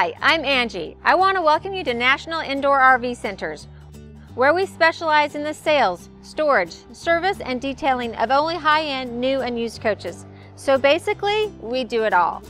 Hi, I'm Angie. I want to welcome you to National Indoor RV Centers, where we specialize in the sales, storage, service, and detailing of only high-end new and used coaches. So basically, we do it all.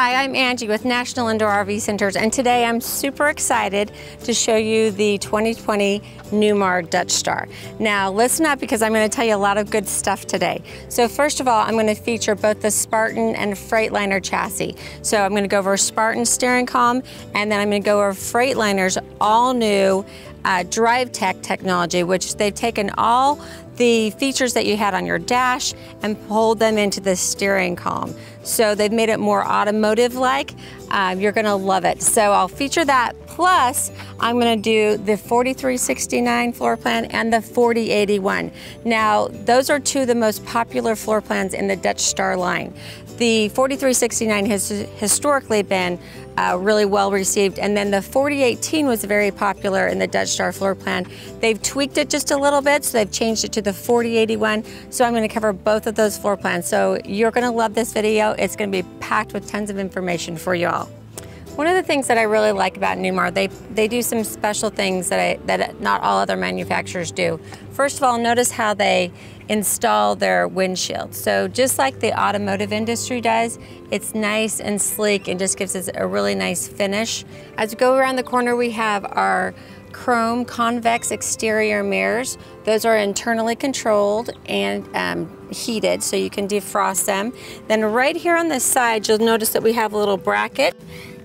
Hi, I'm Angie with National Indoor RV Centers, and today I'm super excited to show you the 2020 Newmar Dutch Star. Now, listen up because I'm going to tell you a lot of good stuff today. So first of all, I'm going to feature both the Spartan and Freightliner chassis. So I'm going to go over Spartan steering column, and then I'm going to go over Freightliner's all new uh, drive tech technology, which they've taken all the features that you had on your dash and pulled them into the steering column. So they've made it more automotive-like. Um, you're gonna love it. So I'll feature that. Plus, I'm gonna do the 4369 floor plan and the 4081. Now, those are two of the most popular floor plans in the Dutch Star line. The 4369 has historically been uh, really well received. And then the 4018 was very popular in the Dutch Star floor plan. They've tweaked it just a little bit, so they've changed it to the 4081. So I'm gonna cover both of those floor plans. So you're gonna love this video. It's gonna be packed with tons of information for you all. One of the things that I really like about Newmar, they, they do some special things that, I, that not all other manufacturers do. First of all, notice how they install their windshield. So just like the automotive industry does, it's nice and sleek and just gives us a really nice finish. As we go around the corner, we have our chrome convex exterior mirrors. Those are internally controlled and um, heated so you can defrost them. Then right here on the side, you'll notice that we have a little bracket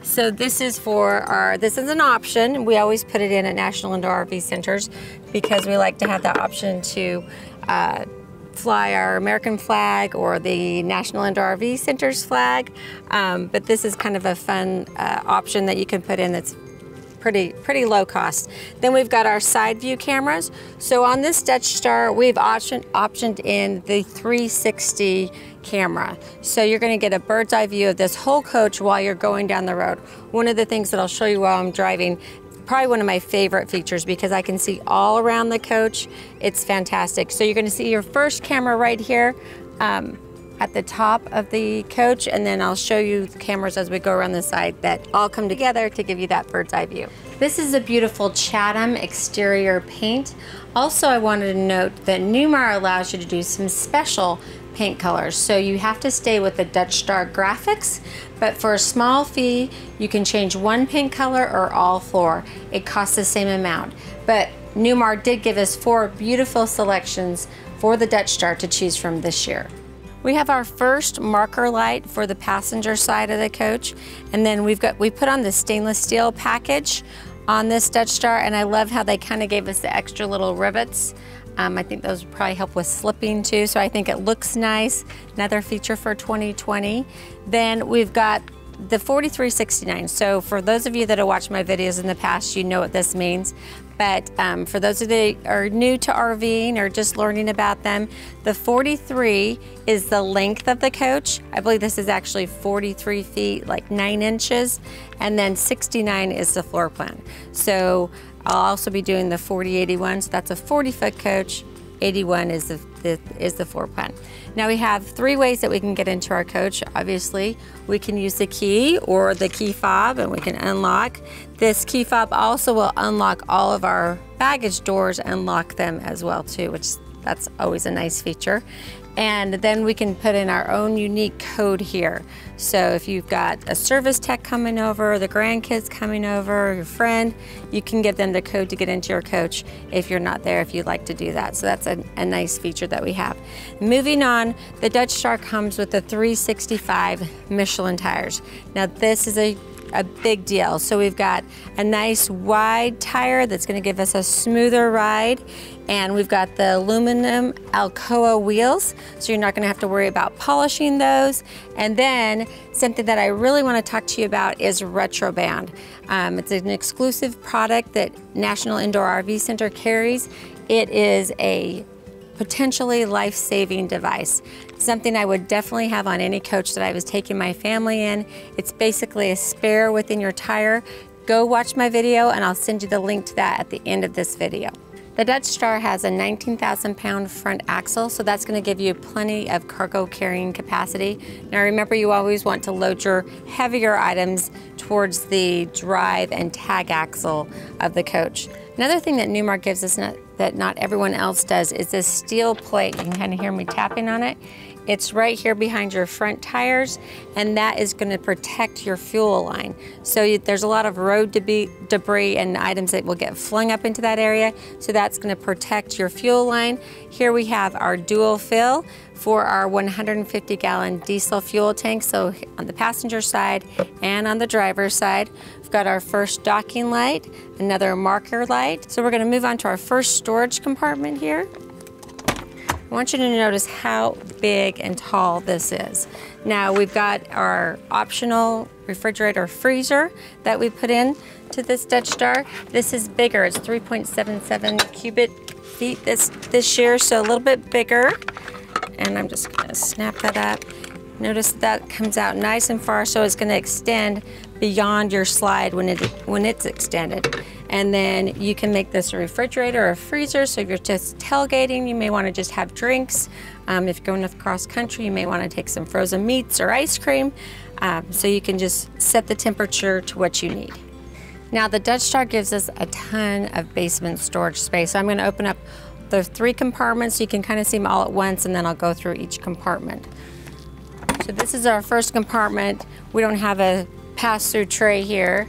so this is for our, this is an option. We always put it in at National Indoor RV Centers because we like to have that option to uh, fly our American flag or the National Indoor RV Centers flag. Um, but this is kind of a fun uh, option that you can put in that's pretty, pretty low cost. Then we've got our side view cameras. So on this Dutch Star, we've option, optioned in the 360 camera. So you're gonna get a bird's eye view of this whole coach while you're going down the road. One of the things that I'll show you while I'm driving, probably one of my favorite features because I can see all around the coach. It's fantastic. So you're gonna see your first camera right here. Um, at the top of the coach and then I'll show you cameras as we go around the side that all come together to give you that bird's eye view. This is a beautiful Chatham exterior paint. Also, I wanted to note that Newmar allows you to do some special paint colors. So you have to stay with the Dutch Star graphics, but for a small fee, you can change one paint color or all four. It costs the same amount. But Newmar did give us four beautiful selections for the Dutch Star to choose from this year. We have our first marker light for the passenger side of the coach. And then we've got, we put on the stainless steel package on this Dutch Star and I love how they kind of gave us the extra little rivets. Um, I think those would probably help with slipping too, so I think it looks nice. Another feature for 2020. Then we've got the 4369. So for those of you that have watched my videos in the past, you know what this means. But um, for those of you that are new to RVing or just learning about them, the 43 is the length of the coach. I believe this is actually 43 feet, like nine inches. And then 69 is the floor plan. So I'll also be doing the 4081, so that's a 40 foot coach. 81 is the, the, is the floor plan. Now we have three ways that we can get into our coach. Obviously, we can use the key or the key fob and we can unlock. This key fob also will unlock all of our baggage doors and lock them as well too, which that's always a nice feature. And then we can put in our own unique code here. So if you've got a service tech coming over, the grandkids coming over, your friend, you can give them the code to get into your coach if you're not there, if you'd like to do that. So that's a, a nice feature that we have. Moving on, the Dutch Star comes with the 365 Michelin tires. Now this is a a big deal. So we've got a nice wide tire that's gonna give us a smoother ride. And we've got the aluminum Alcoa wheels, so you're not gonna have to worry about polishing those. And then something that I really wanna talk to you about is Retroband. Um, it's an exclusive product that National Indoor RV Center carries. It is a potentially life-saving device. Something I would definitely have on any coach that I was taking my family in. It's basically a spare within your tire. Go watch my video and I'll send you the link to that at the end of this video. The Dutch Star has a 19,000 pound front axle, so that's gonna give you plenty of cargo carrying capacity. Now remember, you always want to load your heavier items towards the drive and tag axle of the coach. Another thing that Newmar gives us not, that not everyone else does is this steel plate. You can kind of hear me tapping on it. It's right here behind your front tires, and that is going to protect your fuel line. So there's a lot of road debris, debris and items that will get flung up into that area. So that's going to protect your fuel line. Here we have our dual fill for our 150 gallon diesel fuel tank. So on the passenger side and on the driver's side, we've got our first docking light, another marker light. So we're going to move on to our first storage compartment here. I want you to notice how big and tall this is. Now we've got our optional refrigerator freezer that we put in to this Dutch Star. This is bigger, it's 3.77 cubic feet this, this year, so a little bit bigger. And I'm just gonna snap that up. Notice that comes out nice and far, so it's gonna extend beyond your slide when, it, when it's extended. And then you can make this a refrigerator or a freezer. So if you're just tailgating, you may want to just have drinks. Um, if you're going across country, you may want to take some frozen meats or ice cream. Um, so you can just set the temperature to what you need. Now the Dutch Star gives us a ton of basement storage space. So I'm going to open up the three compartments. You can kind of see them all at once and then I'll go through each compartment. So this is our first compartment. We don't have a pass-through tray here.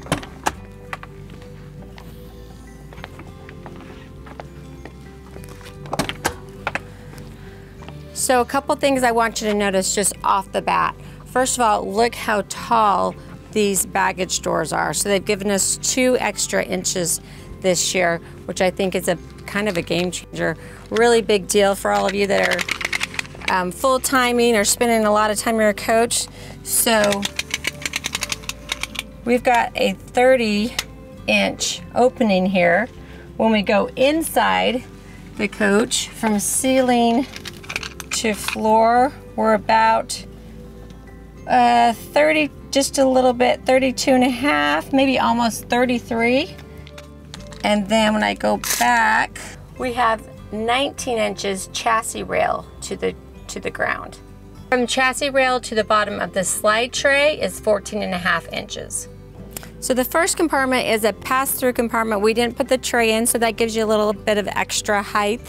So a couple things I want you to notice just off the bat. First of all, look how tall these baggage doors are. So they've given us two extra inches this year, which I think is a kind of a game changer. Really big deal for all of you that are um, full timing or spending a lot of time in your coach. So we've got a 30 inch opening here. When we go inside the coach from ceiling to floor, we're about uh, 30, just a little bit, 32 and a half, maybe almost 33. And then when I go back, we have 19 inches chassis rail to the, to the ground. From chassis rail to the bottom of the slide tray is 14 and a half inches. So the first compartment is a pass-through compartment. We didn't put the tray in, so that gives you a little bit of extra height.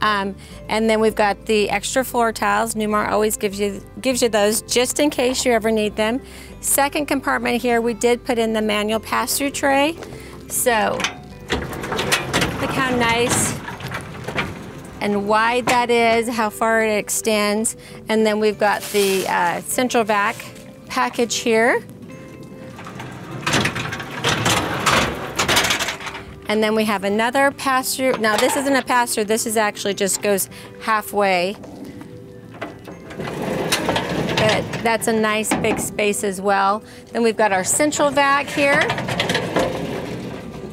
Um, and then we've got the extra floor tiles. Newmar always gives you, gives you those just in case you ever need them. Second compartment here, we did put in the manual pass-through tray. So look how nice and wide that is, how far it extends. And then we've got the uh, central vac package here. And then we have another pass-through. Now this isn't a pass-through, this is actually just goes halfway. But that's a nice big space as well. Then we've got our central vac here.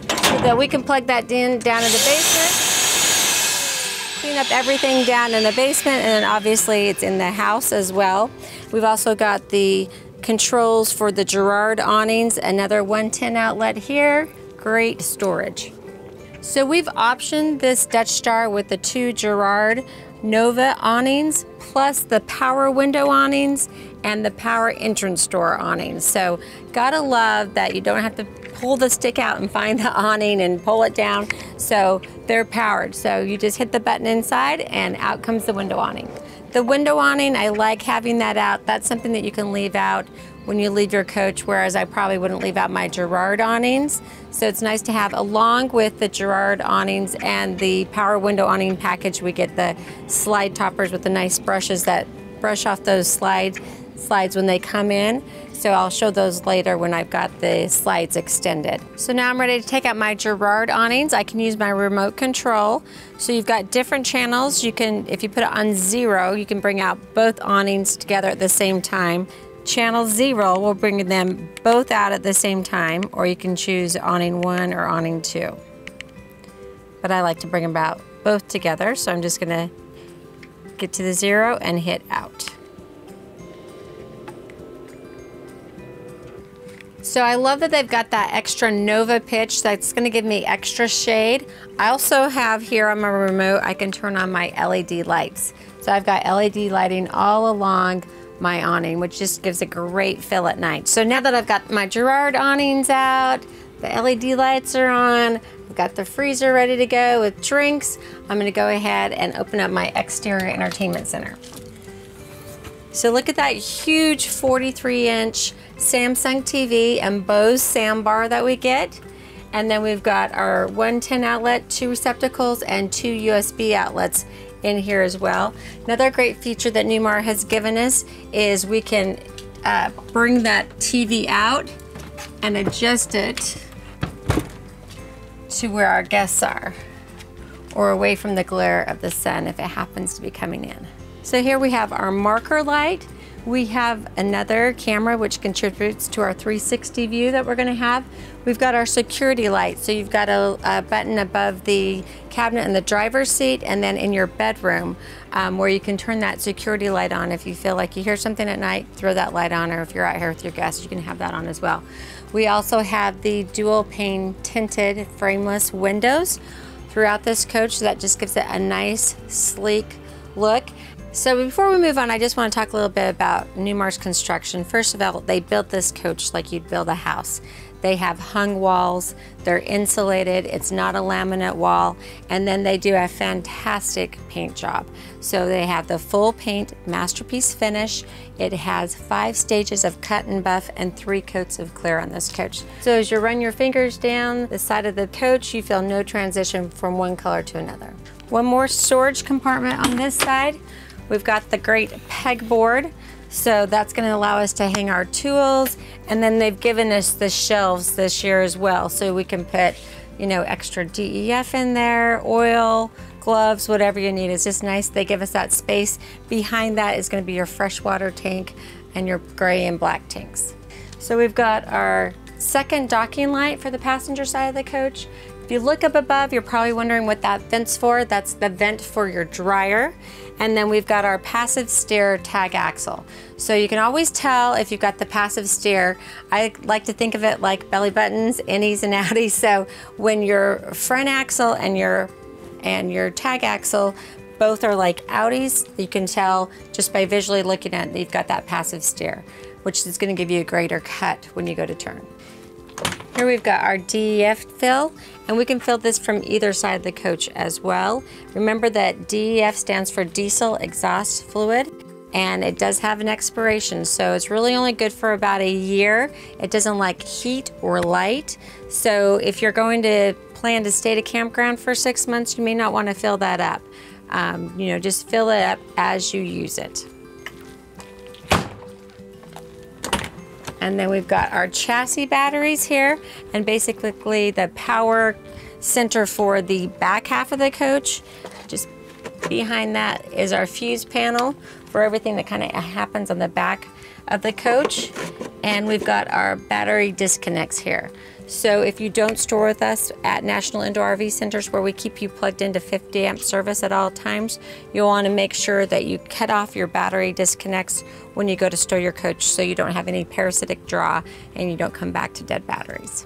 So that we can plug that in down in the basement. Clean up everything down in the basement and then obviously it's in the house as well. We've also got the controls for the Girard awnings, another 110 outlet here great storage. So we've optioned this Dutch Star with the two Girard Nova awnings, plus the power window awnings and the power entrance door awnings. So gotta love that you don't have to pull the stick out and find the awning and pull it down. So they're powered. So you just hit the button inside and out comes the window awning. The window awning, I like having that out. That's something that you can leave out when you leave your coach, whereas I probably wouldn't leave out my Girard awnings. So it's nice to have, along with the Girard awnings and the power window awning package, we get the slide toppers with the nice brushes that brush off those slide, slides when they come in. So I'll show those later when I've got the slides extended. So now I'm ready to take out my Girard awnings. I can use my remote control. So you've got different channels. You can, if you put it on zero, you can bring out both awnings together at the same time. Channel zero will bring them both out at the same time, or you can choose awning one or awning two. But I like to bring them out both together, so I'm just gonna get to the zero and hit out. So I love that they've got that extra Nova pitch that's gonna give me extra shade. I also have here on my remote, I can turn on my LED lights. So I've got LED lighting all along my awning, which just gives a great feel at night. So now that I've got my Girard awnings out, the LED lights are on, I've got the freezer ready to go with drinks, I'm gonna go ahead and open up my exterior entertainment center. So look at that huge 43 inch Samsung TV and Bose soundbar that we get. And then we've got our 110 outlet, two receptacles, and two USB outlets in here as well. Another great feature that Newmar has given us is we can uh, bring that TV out and adjust it to where our guests are or away from the glare of the sun if it happens to be coming in. So here we have our marker light we have another camera which contributes to our 360 view that we're going to have. We've got our security light. So you've got a, a button above the cabinet in the driver's seat and then in your bedroom um, where you can turn that security light on. If you feel like you hear something at night, throw that light on or if you're out here with your guests, you can have that on as well. We also have the dual pane tinted frameless windows throughout this coach. So that just gives it a nice sleek look. So before we move on, I just want to talk a little bit about Newmar's construction. First of all, they built this coach like you'd build a house. They have hung walls, they're insulated, it's not a laminate wall, and then they do a fantastic paint job. So they have the full paint masterpiece finish. It has five stages of cut and buff and three coats of clear on this coach. So as you run your fingers down the side of the coach, you feel no transition from one color to another. One more storage compartment on this side. We've got the great pegboard. So that's gonna allow us to hang our tools. And then they've given us the shelves this year as well. So we can put, you know, extra DEF in there, oil, gloves, whatever you need. It's just nice. They give us that space. Behind that is gonna be your freshwater tank and your gray and black tanks. So we've got our second docking light for the passenger side of the coach. If you look up above, you're probably wondering what that vent's for. That's the vent for your dryer. And then we've got our passive steer tag axle. So you can always tell if you've got the passive steer. I like to think of it like belly buttons, innies and outies. So when your front axle and your and your tag axle both are like outies, you can tell just by visually looking at it, you've got that passive steer, which is gonna give you a greater cut when you go to turn. Here we've got our DEF fill, and we can fill this from either side of the coach as well. Remember that DEF stands for diesel exhaust fluid, and it does have an expiration, so it's really only good for about a year. It doesn't like heat or light, so if you're going to plan to stay at a campground for six months, you may not want to fill that up. Um, you know, just fill it up as you use it. And then we've got our chassis batteries here and basically the power center for the back half of the coach. Just behind that is our fuse panel for everything that kind of happens on the back of the coach. And we've got our battery disconnects here. So if you don't store with us at National Indoor RV Centers where we keep you plugged into 50 amp service at all times, you'll want to make sure that you cut off your battery disconnects when you go to store your coach so you don't have any parasitic draw and you don't come back to dead batteries.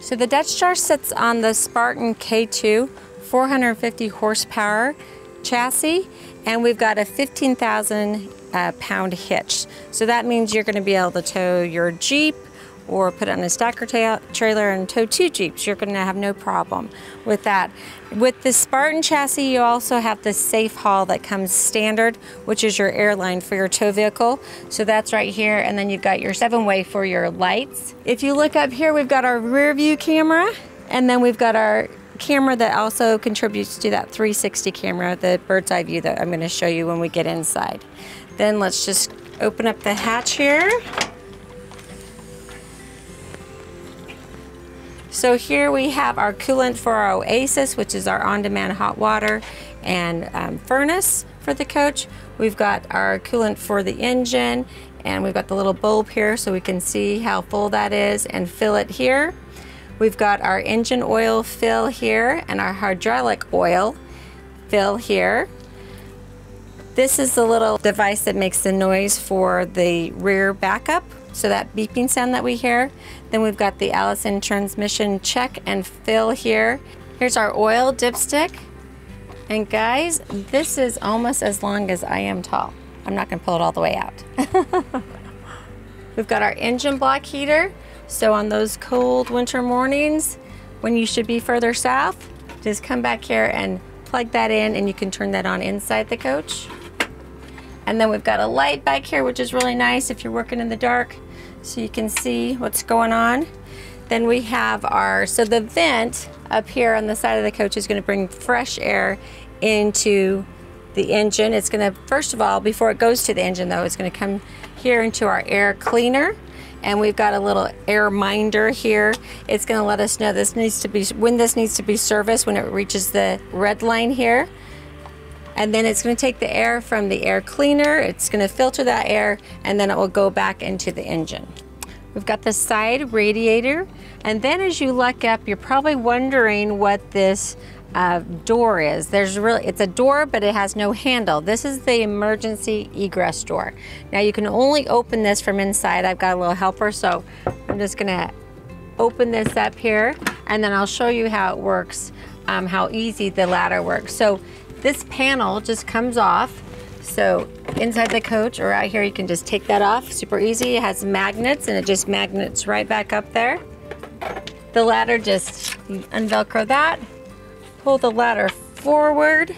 So the Dutch Star sits on the Spartan K2 450 horsepower chassis and we've got a 15,000 uh, pound hitch. So that means you're going to be able to tow your Jeep, or put it on a stacker trailer and tow two Jeeps. You're going to have no problem with that. With the Spartan chassis, you also have the safe haul that comes standard, which is your airline for your tow vehicle. So that's right here, and then you've got your seven-way for your lights. If you look up here, we've got our rear view camera, and then we've got our camera that also contributes to that 360 camera, the bird's eye view that I'm going to show you when we get inside. Then let's just open up the hatch here. So here we have our coolant for our Oasis, which is our on-demand hot water and um, furnace for the coach. We've got our coolant for the engine and we've got the little bulb here so we can see how full that is and fill it here. We've got our engine oil fill here and our hydraulic oil fill here. This is the little device that makes the noise for the rear backup. So that beeping sound that we hear. Then we've got the Allison transmission check and fill here. Here's our oil dipstick. And guys, this is almost as long as I am tall. I'm not gonna pull it all the way out. We've got our engine block heater. So on those cold winter mornings, when you should be further south, just come back here and plug that in and you can turn that on inside the coach. And then we've got a light back here, which is really nice if you're working in the dark, so you can see what's going on. Then we have our, so the vent up here on the side of the coach is gonna bring fresh air into the engine. It's gonna, first of all, before it goes to the engine though, it's gonna come here into our air cleaner. And we've got a little air minder here. It's gonna let us know this needs to be, when this needs to be serviced, when it reaches the red line here. And then it's gonna take the air from the air cleaner, it's gonna filter that air, and then it will go back into the engine. We've got the side radiator. And then as you look up, you're probably wondering what this uh, door is. There's really, it's a door, but it has no handle. This is the emergency egress door. Now you can only open this from inside. I've got a little helper, so I'm just gonna open this up here, and then I'll show you how it works, um, how easy the ladder works. So this panel just comes off, so inside the coach or out here, you can just take that off, super easy. It has magnets and it just magnets right back up there. The ladder just, unvelcro that, pull the ladder forward,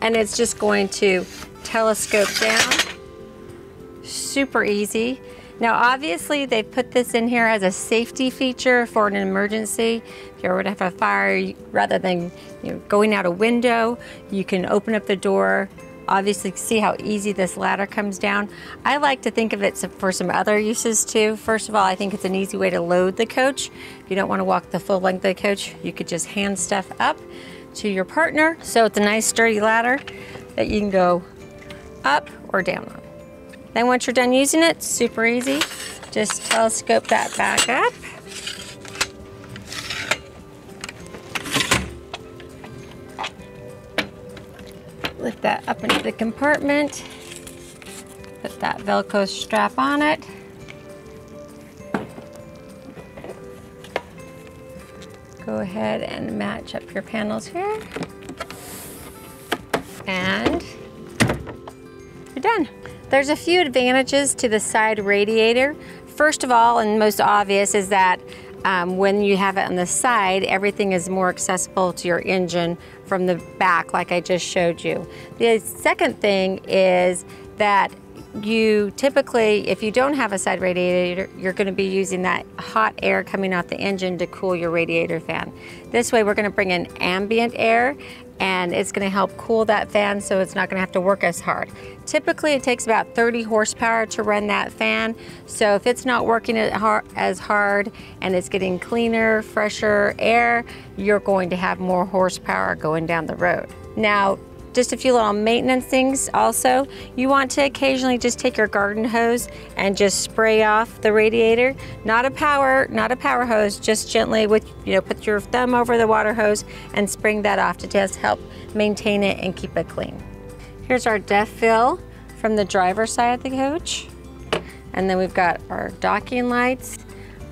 and it's just going to telescope down. Super easy. Now obviously they put this in here as a safety feature for an emergency. If you were to have a fire, rather than you know, going out a window, you can open up the door, obviously see how easy this ladder comes down. I like to think of it for some other uses too. First of all, I think it's an easy way to load the coach. If you don't want to walk the full length of the coach, you could just hand stuff up to your partner. So it's a nice sturdy ladder that you can go up or down on. Then once you're done using it, super easy. Just telescope that back up. lift that up into the compartment, put that Velcro strap on it. Go ahead and match up your panels here. And you're done. There's a few advantages to the side radiator. First of all, and most obvious, is that um, when you have it on the side, everything is more accessible to your engine from the back like I just showed you. The second thing is that you typically, if you don't have a side radiator, you're going to be using that hot air coming out the engine to cool your radiator fan. This way we're going to bring in ambient air and it's going to help cool that fan so it's not going to have to work as hard. Typically it takes about 30 horsepower to run that fan so if it's not working as hard and it's getting cleaner, fresher air, you're going to have more horsepower going down the road. Now just a few little maintenance things also. You want to occasionally just take your garden hose and just spray off the radiator. Not a power, not a power hose, just gently with, you know, put your thumb over the water hose and spring that off to just help maintain it and keep it clean. Here's our DEF fill from the driver's side of the coach. And then we've got our docking lights,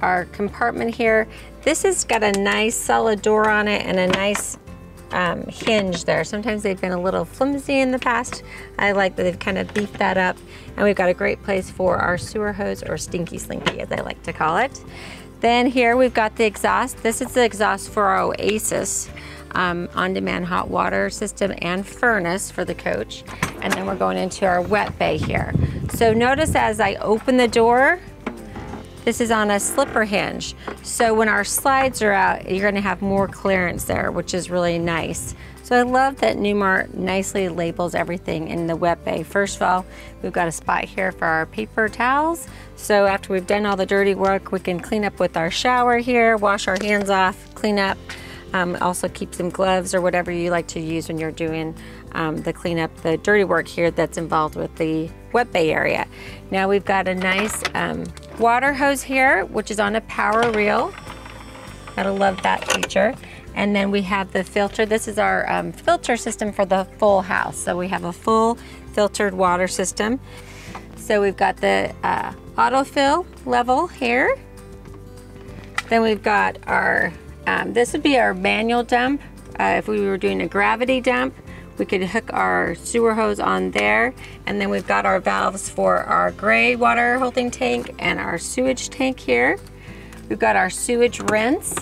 our compartment here. This has got a nice solid door on it and a nice um, hinge there. Sometimes they've been a little flimsy in the past. I like that they've kind of beefed that up. And we've got a great place for our sewer hose or stinky slinky as I like to call it. Then here we've got the exhaust. This is the exhaust for our Oasis um, on-demand hot water system and furnace for the coach. And then we're going into our wet bay here. So notice as I open the door, this is on a slipper hinge. So when our slides are out, you're gonna have more clearance there, which is really nice. So I love that Newmar nicely labels everything in the wet bay. First of all, we've got a spot here for our paper towels. So after we've done all the dirty work, we can clean up with our shower here, wash our hands off, clean up. Um, also keep some gloves or whatever you like to use when you're doing um, the cleanup, the dirty work here that's involved with the wet bay area. Now we've got a nice um, water hose here, which is on a power reel. Gotta love that feature. And then we have the filter. This is our um, filter system for the full house. So we have a full filtered water system. So we've got the uh, autofill level here. Then we've got our, um, this would be our manual dump. Uh, if we were doing a gravity dump, we could hook our sewer hose on there. And then we've got our valves for our gray water holding tank and our sewage tank here. We've got our sewage rinse.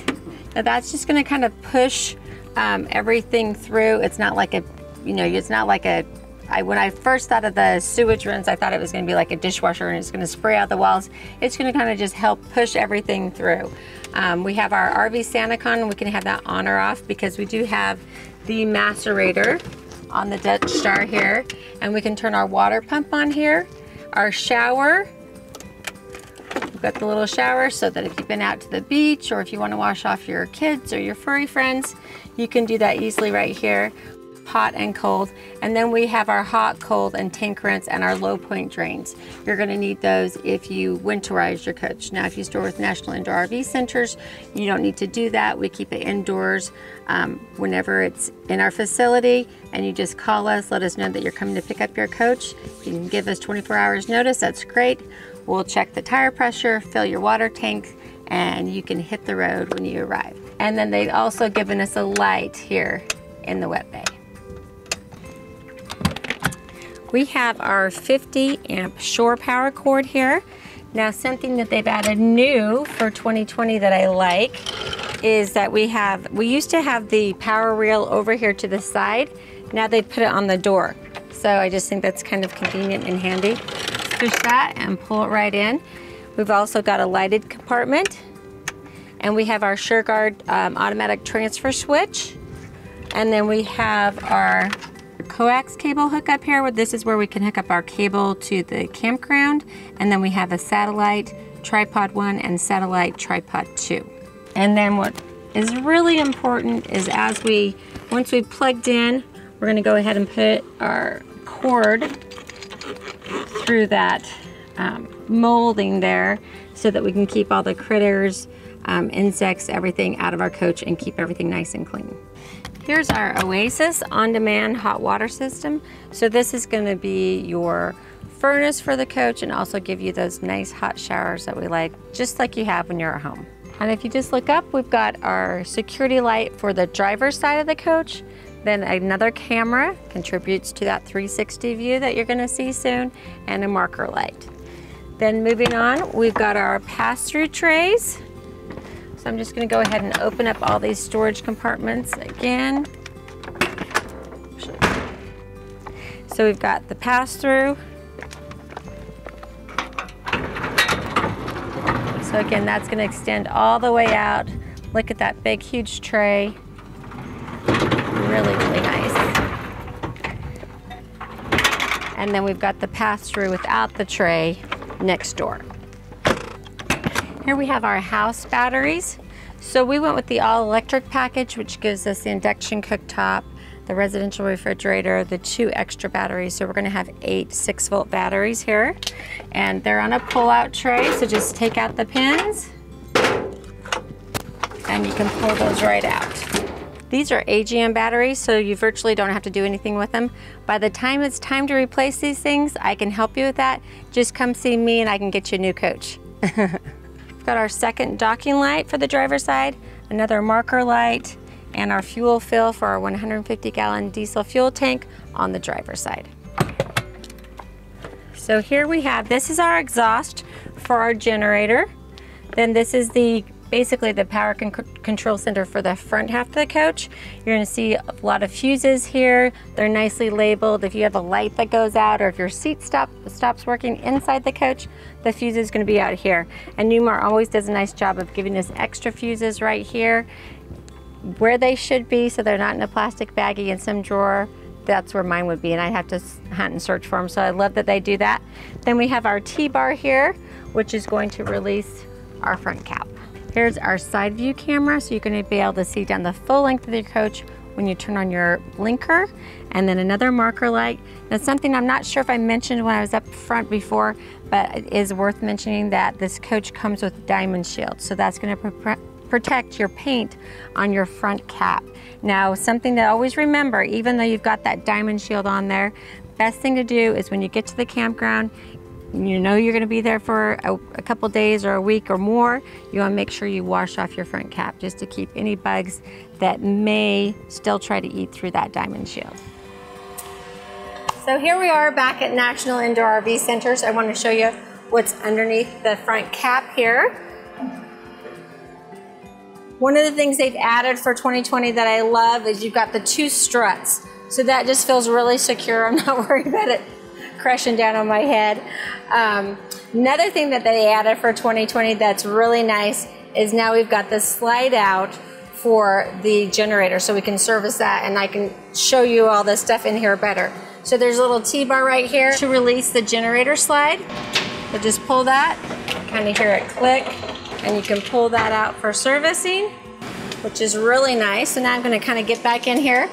Now that's just gonna kind of push um, everything through. It's not like a, you know, it's not like a I, when I first thought of the sewage rinse, I thought it was going to be like a dishwasher and it's going to spray out the walls. It's going to kind of just help push everything through. Um, we have our RV SaniCon, we can have that on or off because we do have the macerator on the Dutch Star here. And we can turn our water pump on here. Our shower, we've got the little shower so that if you've been out to the beach or if you want to wash off your kids or your furry friends, you can do that easily right here hot and cold. And then we have our hot, cold, and tank and our low point drains. You're gonna need those if you winterize your coach. Now, if you store with National Indoor RV Centers, you don't need to do that. We keep it indoors um, whenever it's in our facility and you just call us, let us know that you're coming to pick up your coach. You can give us 24 hours notice, that's great. We'll check the tire pressure, fill your water tank, and you can hit the road when you arrive. And then they've also given us a light here in the wet bay. We have our 50 amp shore power cord here. Now something that they've added new for 2020 that I like is that we have, we used to have the power reel over here to the side. Now they put it on the door. So I just think that's kind of convenient and handy. Push that and pull it right in. We've also got a lighted compartment and we have our Surge Guard um, automatic transfer switch. And then we have our coax cable hookup here. This is where we can hook up our cable to the campground. And then we have a satellite tripod one and satellite tripod two. And then what is really important is as we, once we've plugged in, we're gonna go ahead and put our cord through that um, molding there so that we can keep all the critters, um, insects, everything out of our coach and keep everything nice and clean. Here's our Oasis on-demand hot water system. So this is gonna be your furnace for the coach and also give you those nice hot showers that we like, just like you have when you're at home. And if you just look up, we've got our security light for the driver's side of the coach. Then another camera contributes to that 360 view that you're gonna see soon, and a marker light. Then moving on, we've got our pass-through trays. So I'm just gonna go ahead and open up all these storage compartments again. So we've got the pass-through. So again, that's gonna extend all the way out. Look at that big, huge tray. Really, really nice. And then we've got the pass-through without the tray next door. Here we have our house batteries. So we went with the all electric package, which gives us the induction cooktop, the residential refrigerator, the two extra batteries. So we're gonna have eight six volt batteries here. And they're on a pull out tray, so just take out the pins and you can pull those right out. These are AGM batteries, so you virtually don't have to do anything with them. By the time it's time to replace these things, I can help you with that. Just come see me and I can get you a new coach. We've got our second docking light for the driver's side, another marker light, and our fuel fill for our 150 gallon diesel fuel tank on the driver's side. So here we have, this is our exhaust for our generator. Then this is the basically the power con control center for the front half of the coach. You're gonna see a lot of fuses here. They're nicely labeled. If you have a light that goes out or if your seat stop, stops working inside the coach, the fuse is gonna be out here. And Newmar always does a nice job of giving us extra fuses right here where they should be so they're not in a plastic baggie in some drawer that's where mine would be and I'd have to hunt and search for them so I love that they do that. Then we have our T-bar here which is going to release our front cap. Here's our side view camera, so you're gonna be able to see down the full length of your coach when you turn on your blinker, and then another marker light. Now something I'm not sure if I mentioned when I was up front before, but it is worth mentioning that this coach comes with diamond shield, so that's gonna protect your paint on your front cap. Now, something to always remember, even though you've got that diamond shield on there, best thing to do is when you get to the campground, you know you're going to be there for a, a couple days or a week or more, you want to make sure you wash off your front cap just to keep any bugs that may still try to eat through that diamond shield. So here we are back at National Indoor RV Centers. I want to show you what's underneath the front cap here. One of the things they've added for 2020 that I love is you've got the two struts. So that just feels really secure. I'm not worried about it crashing down on my head. Um, another thing that they added for 2020 that's really nice is now we've got the slide out for the generator so we can service that and I can show you all this stuff in here better. So there's a little T-bar right here to release the generator slide. So just pull that, kind of hear it click, and you can pull that out for servicing, which is really nice. So now I'm gonna kind of get back in here.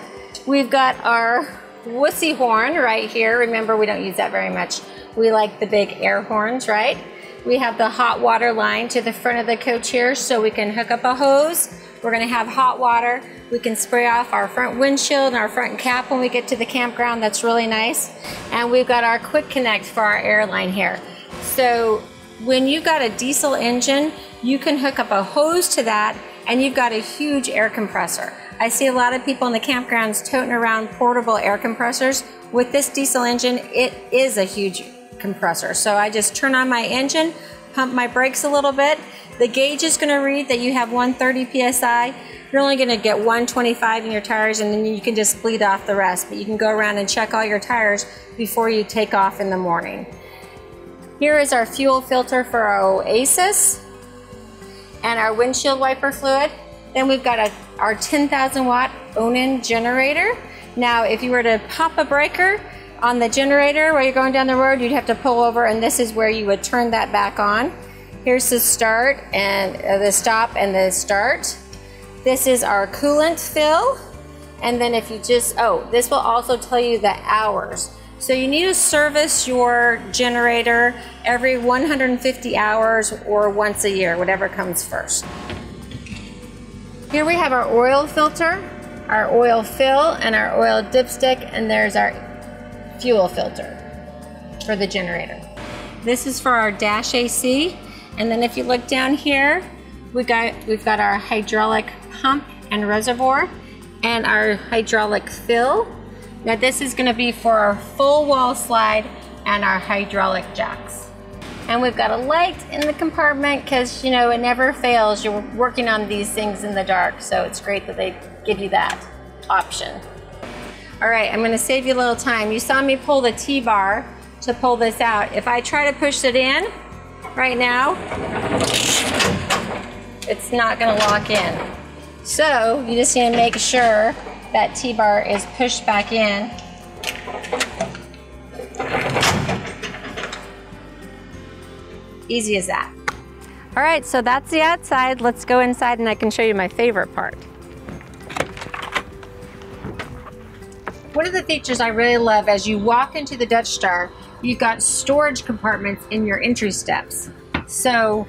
We've got our wussy horn right here. Remember, we don't use that very much. We like the big air horns, right? We have the hot water line to the front of the coach here so we can hook up a hose. We're gonna have hot water. We can spray off our front windshield and our front cap when we get to the campground. That's really nice. And we've got our quick connect for our air line here. So when you've got a diesel engine, you can hook up a hose to that and you've got a huge air compressor. I see a lot of people in the campgrounds toting around portable air compressors. With this diesel engine, it is a huge compressor. So I just turn on my engine, pump my brakes a little bit. The gauge is going to read that you have 130 psi. You're only going to get 125 in your tires and then you can just bleed off the rest. But you can go around and check all your tires before you take off in the morning. Here is our fuel filter for our Oasis and our windshield wiper fluid. Then we've got a, our 10,000 watt Onan generator. Now, if you were to pop a breaker on the generator while you're going down the road, you'd have to pull over and this is where you would turn that back on. Here's the start and uh, the stop and the start. This is our coolant fill. And then if you just, oh, this will also tell you the hours. So you need to service your generator every 150 hours or once a year, whatever comes first. Here we have our oil filter, our oil fill, and our oil dipstick, and there's our fuel filter for the generator. This is for our dash AC, and then if you look down here, we got, we've got our hydraulic pump and reservoir, and our hydraulic fill. Now this is gonna be for our full wall slide and our hydraulic jacks. And we've got a light in the compartment because, you know, it never fails. You're working on these things in the dark, so it's great that they give you that option. All right, I'm gonna save you a little time. You saw me pull the T-bar to pull this out. If I try to push it in right now, it's not gonna lock in. So you just need to make sure that T-bar is pushed back in Easy as that. All right, so that's the outside. Let's go inside and I can show you my favorite part. One of the features I really love as you walk into the Dutch Star, you've got storage compartments in your entry steps. So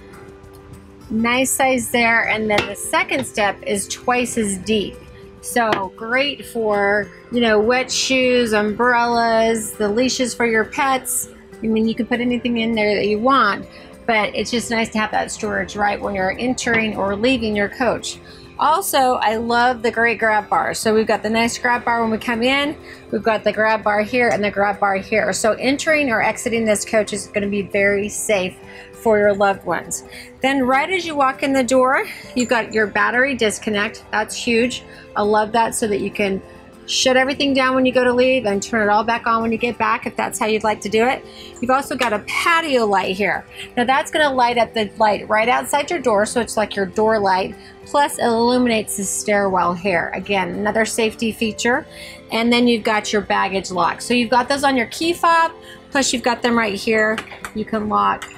nice size there. And then the second step is twice as deep. So great for, you know, wet shoes, umbrellas, the leashes for your pets. I mean, you can put anything in there that you want but it's just nice to have that storage right when you're entering or leaving your coach. Also, I love the great grab bar. So we've got the nice grab bar when we come in. We've got the grab bar here and the grab bar here. So entering or exiting this coach is going to be very safe for your loved ones. Then right as you walk in the door, you've got your battery disconnect. That's huge. I love that so that you can shut everything down when you go to leave and turn it all back on when you get back if that's how you'd like to do it. You've also got a patio light here. Now that's going to light up the light right outside your door so it's like your door light plus it illuminates the stairwell here. Again, another safety feature. And then you've got your baggage lock. So you've got those on your key fob plus you've got them right here. You can lock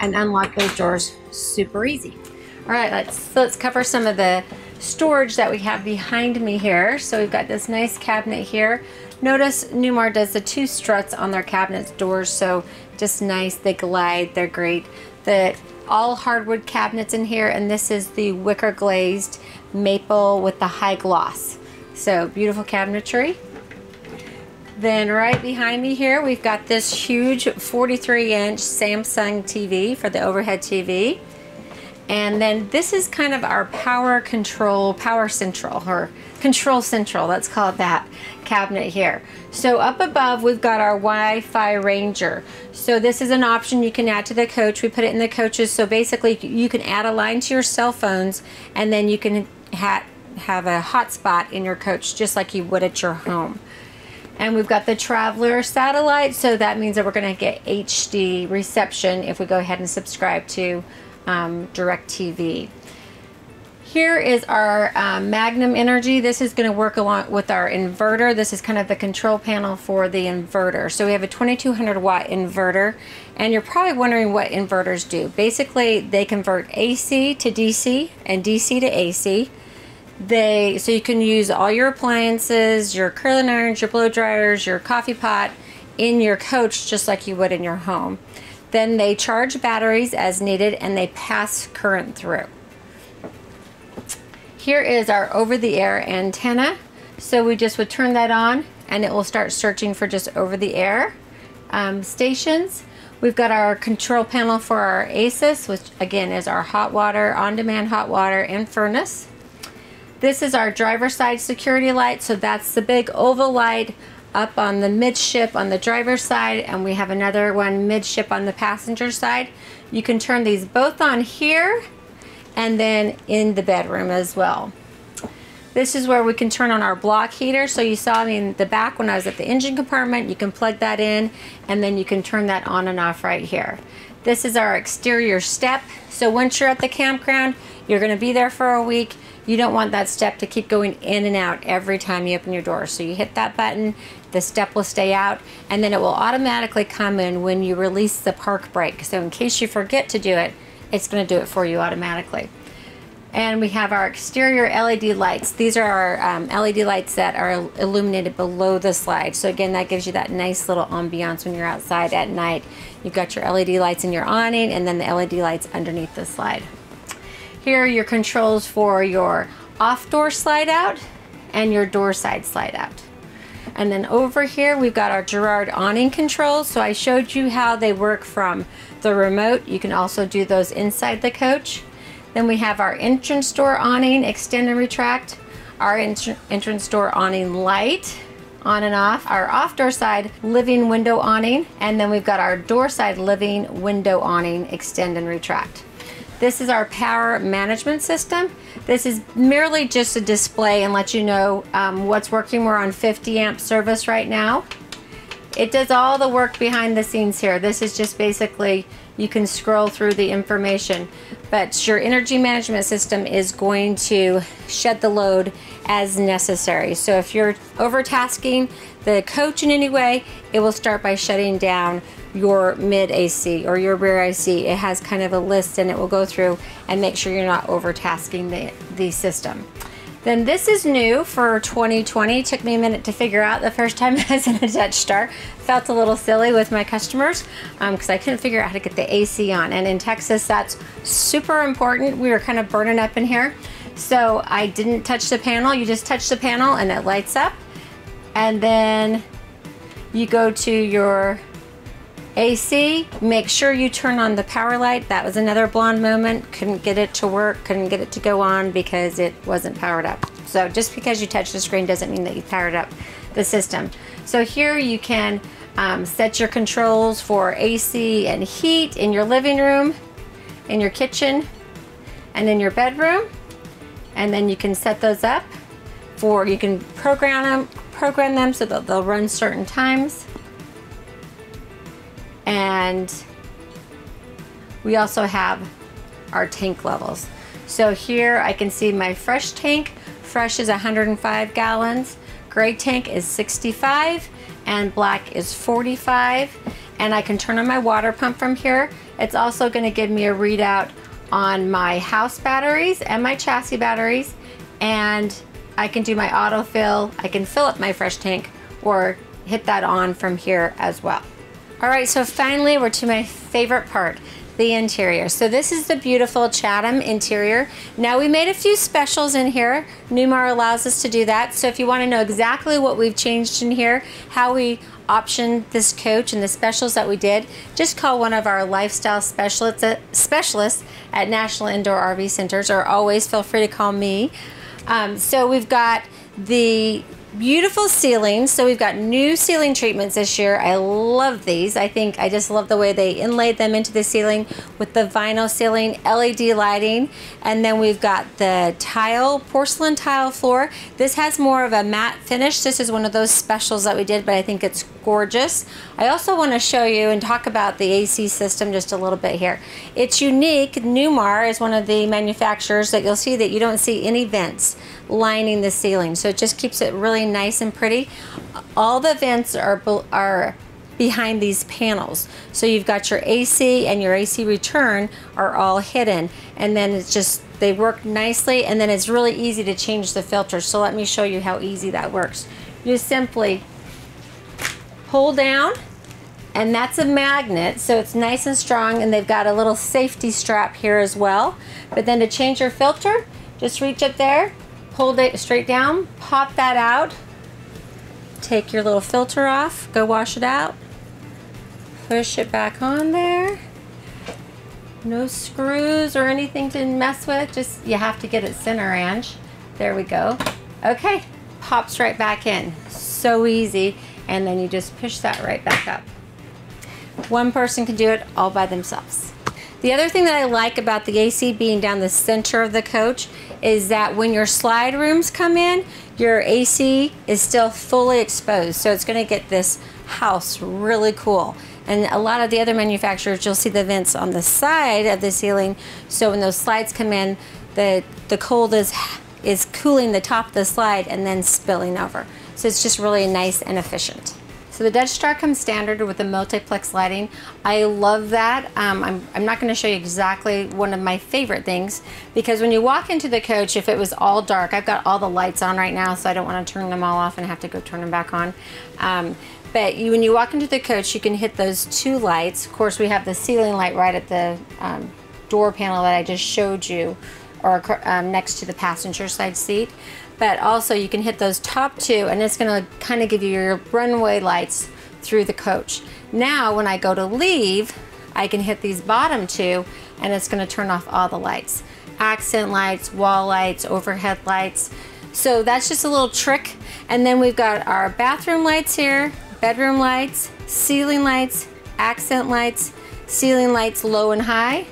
and unlock those doors super easy. All right, let's let's cover some of the storage that we have behind me here. So we've got this nice cabinet here. Notice Newmar does the two struts on their cabinet doors, so just nice, they glide, they're great. The all hardwood cabinets in here, and this is the wicker glazed maple with the high gloss. So beautiful cabinetry. Then right behind me here, we've got this huge 43 inch Samsung TV for the overhead TV. And then this is kind of our power control, power central, or control central, let's call it that cabinet here. So up above, we've got our Wi-Fi Ranger. So this is an option you can add to the coach. We put it in the coaches. So basically you can add a line to your cell phones and then you can ha have a hotspot in your coach just like you would at your home. And we've got the Traveler satellite, so that means that we're going to get HD reception if we go ahead and subscribe to um, DirecTV. Here is our uh, Magnum Energy. This is going to work along with our inverter. This is kind of the control panel for the inverter. So we have a 2200 watt inverter and you're probably wondering what inverters do. Basically, they convert AC to DC and DC to AC. They so you can use all your appliances, your curling irons, your blow dryers, your coffee pot in your coach just like you would in your home. Then they charge batteries as needed and they pass current through. Here is our over-the-air antenna. So we just would turn that on and it will start searching for just over-the-air um, stations. We've got our control panel for our Oasis, which again is our hot water, on-demand hot water and furnace. This is our driver side security light. So that's the big oval light up on the midship on the driver's side and we have another one midship on the passenger side. You can turn these both on here and then in the bedroom as well. This is where we can turn on our block heater. So you saw me in the back when I was at the engine compartment. You can plug that in and then you can turn that on and off right here. This is our exterior step. So once you're at the campground, you're gonna be there for a week. You don't want that step to keep going in and out every time you open your door. So you hit that button, the step will stay out, and then it will automatically come in when you release the park brake. So in case you forget to do it, it's gonna do it for you automatically. And we have our exterior LED lights. These are our um, LED lights that are illuminated below the slide. So again, that gives you that nice little ambiance when you're outside at night. You've got your LED lights in your awning and then the LED lights underneath the slide. Here are your controls for your off door slide out and your door side slide out. And then over here, we've got our Girard awning controls. So I showed you how they work from the remote. You can also do those inside the coach. Then we have our entrance door awning, extend and retract, our entrance door awning light, on and off, our off door side living window awning, and then we've got our door side living window awning, extend and retract. This is our power management system. This is merely just a display and let you know um, what's working. We're on 50 amp service right now. It does all the work behind the scenes here. This is just basically, you can scroll through the information, but your energy management system is going to shed the load as necessary. So if you're overtasking the coach in any way, it will start by shutting down your mid AC or your rear AC. It has kind of a list and it will go through and make sure you're not overtasking the, the system. Then this is new for 2020. It took me a minute to figure out the first time I was in a Dutch Star. Felt a little silly with my customers because um, I couldn't figure out how to get the AC on. And in Texas, that's super important. We were kind of burning up in here. So I didn't touch the panel. You just touch the panel and it lights up. And then you go to your AC, make sure you turn on the power light. That was another blonde moment. Couldn't get it to work, couldn't get it to go on because it wasn't powered up. So just because you touch the screen doesn't mean that you powered up the system. So here you can um, set your controls for AC and heat in your living room, in your kitchen, and in your bedroom. And then you can set those up for, you can program them, program them so that they'll run certain times and we also have our tank levels. So here I can see my fresh tank. Fresh is 105 gallons, gray tank is 65, and black is 45. And I can turn on my water pump from here. It's also gonna give me a readout on my house batteries and my chassis batteries. And I can do my autofill. I can fill up my fresh tank or hit that on from here as well. All right, so finally we're to my favorite part. the interior. So this is the beautiful Chatham interior. Now we made a few specials in here. Newmar allows us to do that. So if you want to know exactly what we've changed in here, how we optioned this coach and the specials that we did, just call one of our lifestyle specialists, specialists at National Indoor RV Centers or always feel free to call me. Um, so we've got the beautiful ceilings. So we've got new ceiling treatments this year. I love these. I think I just love the way they inlaid them into the ceiling with the vinyl ceiling, LED lighting, and then we've got the tile, porcelain tile floor. This has more of a matte finish. This is one of those specials that we did, but I think it's gorgeous. I also want to show you and talk about the AC system just a little bit here. It's unique. Newmar is one of the manufacturers that you'll see that you don't see any vents lining the ceiling. So it just keeps it really nice and pretty. All the vents are, are behind these panels. So you've got your AC and your AC return are all hidden. And then it's just, they work nicely and then it's really easy to change the filter. So let me show you how easy that works. You simply pull down and that's a magnet so it's nice and strong and they've got a little safety strap here as well but then to change your filter just reach up there pull it straight down pop that out take your little filter off go wash it out push it back on there. No screws or anything to mess with just you have to get it center Ange. There we go. Okay pops right back in. So easy. And then you just push that right back up. One person can do it all by themselves. The other thing that I like about the AC being down the center of the coach is that when your slide rooms come in, your AC is still fully exposed. So it's gonna get this house really cool. And a lot of the other manufacturers, you'll see the vents on the side of the ceiling. So when those slides come in, the, the cold is, is cooling the top of the slide and then spilling over. So it's just really nice and efficient. So the Dutch Star comes standard with the multiplex lighting. I love that. Um, I'm, I'm not gonna show you exactly one of my favorite things because when you walk into the coach, if it was all dark, I've got all the lights on right now, so I don't wanna turn them all off and have to go turn them back on. Um, but you, when you walk into the coach, you can hit those two lights. Of course, we have the ceiling light right at the um, door panel that I just showed you or um, next to the passenger side seat but also you can hit those top two and it's gonna kind of give you your runway lights through the coach. Now when I go to leave, I can hit these bottom two and it's gonna turn off all the lights. Accent lights, wall lights, overhead lights. So that's just a little trick. And then we've got our bathroom lights here, bedroom lights, ceiling lights, accent lights, ceiling lights low and high.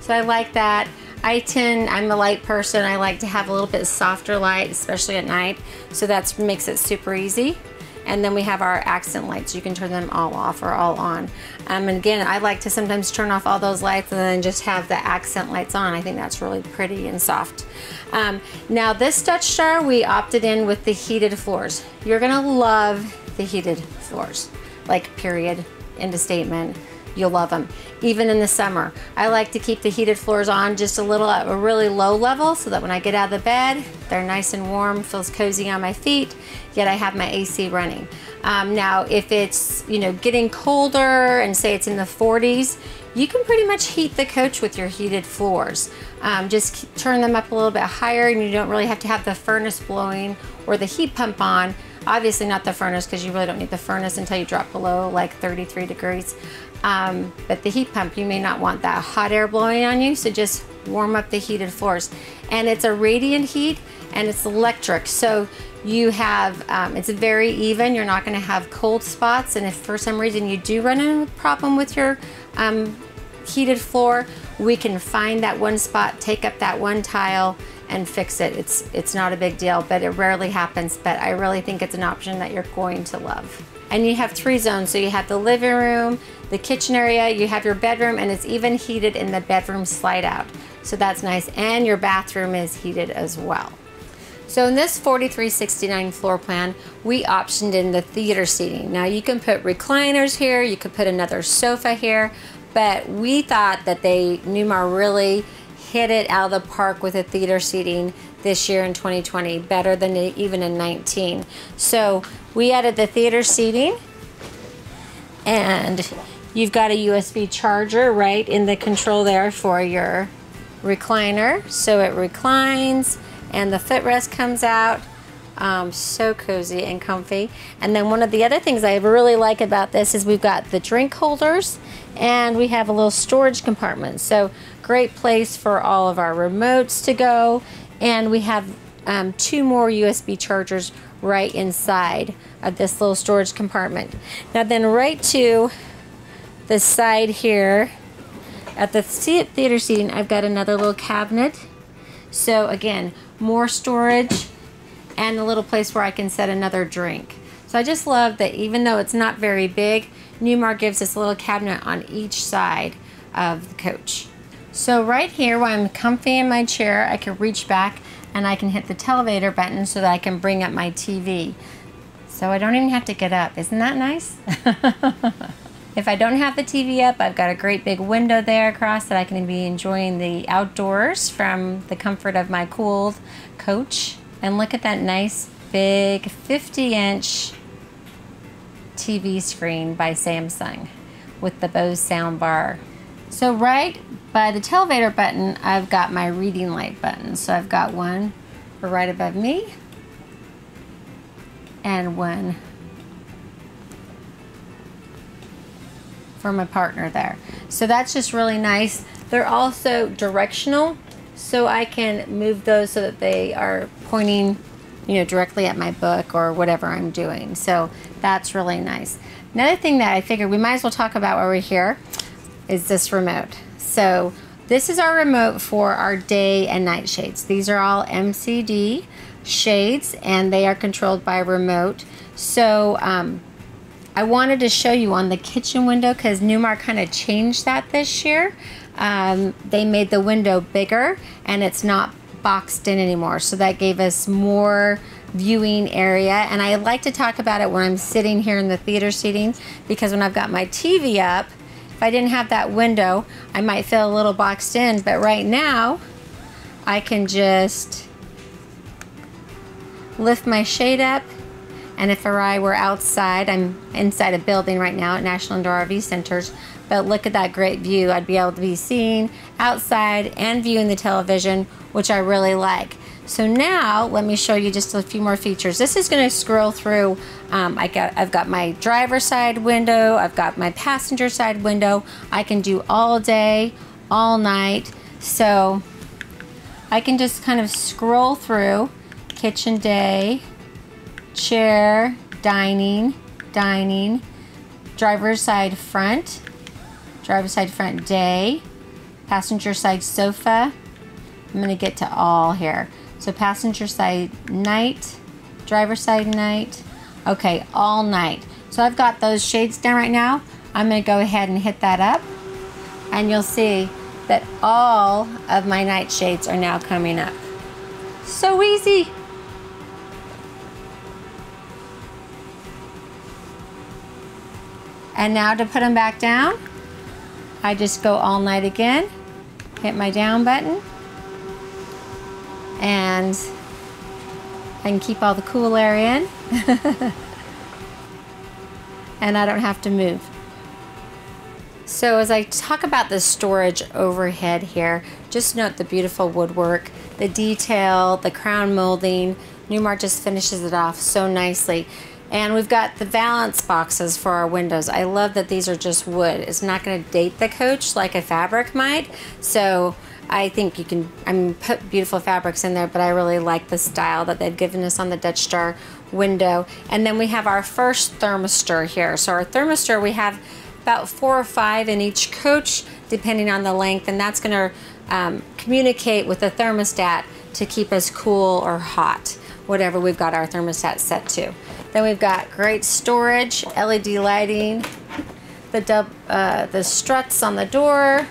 So I like that. I tend, I'm a light person, I like to have a little bit softer light, especially at night, so that makes it super easy. And then we have our accent lights. You can turn them all off or all on. Um, and again, I like to sometimes turn off all those lights and then just have the accent lights on. I think that's really pretty and soft. Um, now this Dutch Star, we opted in with the heated floors. You're gonna love the heated floors, like period, end of statement. You'll love them. Even in the summer. I like to keep the heated floors on just a little at a really low level so that when I get out of the bed, they're nice and warm, feels cozy on my feet, yet I have my AC running. Um, now, if it's, you know, getting colder and say it's in the 40s, you can pretty much heat the coach with your heated floors. Um, just turn them up a little bit higher and you don't really have to have the furnace blowing or the heat pump on. Obviously not the furnace because you really don't need the furnace until you drop below like 33 degrees. Um, but the heat pump, you may not want that hot air blowing on you, so just warm up the heated floors. And it's a radiant heat and it's electric, so you have, um, it's very even, you're not gonna have cold spots, and if for some reason you do run into a problem with your um, heated floor, we can find that one spot, take up that one tile, and fix it. It's, it's not a big deal, but it rarely happens, but I really think it's an option that you're going to love. And you have three zones, so you have the living room, the kitchen area, you have your bedroom, and it's even heated in the bedroom slide out. So that's nice, and your bathroom is heated as well. So in this 4369 floor plan, we optioned in the theater seating. Now you can put recliners here, you could put another sofa here, but we thought that they, Newmar really hit it out of the park with the theater seating this year in 2020, better than even in 19. So we added the theater seating and You've got a USB charger right in the control there for your recliner. So it reclines and the footrest comes out. Um, so cozy and comfy. And then one of the other things I really like about this is we've got the drink holders and we have a little storage compartment. So great place for all of our remotes to go. And we have um, two more USB chargers right inside of this little storage compartment. Now then right to the side here at the theater seating, I've got another little cabinet. So again, more storage and a little place where I can set another drink. So I just love that even though it's not very big, Newmar gives us a little cabinet on each side of the coach. So right here, while I'm comfy in my chair, I can reach back and I can hit the televator button so that I can bring up my TV. So I don't even have to get up. Isn't that nice? if I don't have the TV up, I've got a great big window there across that I can be enjoying the outdoors from the comfort of my cooled coach. And look at that nice big 50 inch TV screen by Samsung with the Bose soundbar. So right by the televator button, I've got my reading light button. So I've got one right above me and one for my partner there. So that's just really nice. They're also directional, so I can move those so that they are pointing, you know, directly at my book or whatever I'm doing. So that's really nice. Another thing that I figured we might as well talk about while we're here is this remote. So this is our remote for our day and night shades. These are all MCD shades and they are controlled by remote. So um, I wanted to show you on the kitchen window because Newmar kind of changed that this year. Um, they made the window bigger and it's not boxed in anymore. So that gave us more viewing area. And I like to talk about it when I'm sitting here in the theater seating because when I've got my TV up, if I didn't have that window, I might feel a little boxed in. But right now, I can just lift my shade up and if I were outside, I'm inside a building right now at National Indoor RV Centers, but look at that great view. I'd be able to be seen outside and viewing the television, which I really like. So now let me show you just a few more features. This is going to scroll through. Um, I got, I've got my driver side window. I've got my passenger side window. I can do all day, all night. So I can just kind of scroll through kitchen day, chair, dining, dining, driver's side front, driver's side front day, passenger side sofa. I'm to get to all here. So passenger side night, driver's side night. Okay, all night. So I've got those shades down right now. I'm to go ahead and hit that up and you'll see that all of my night shades are now coming up. So easy. And now to put them back down, I just go all night again, hit my down button, and I can keep all the cool air in. and I don't have to move. So as I talk about the storage overhead here, just note the beautiful woodwork, the detail, the crown molding. Newmar just finishes it off so nicely. And we've got the valance boxes for our windows. I love that these are just wood. It's not going to date the coach like a fabric might. So I think you can, I mean, put beautiful fabrics in there, but I really like the style that they've given us on the Dutch Star window. And then we have our first thermistor here. So our thermistor, we have about four or five in each coach, depending on the length, and that's going to um, communicate with the thermostat to keep us cool or hot, whatever we've got our thermostat set to. Then we've got great storage, LED lighting, the, dub, uh, the struts on the door.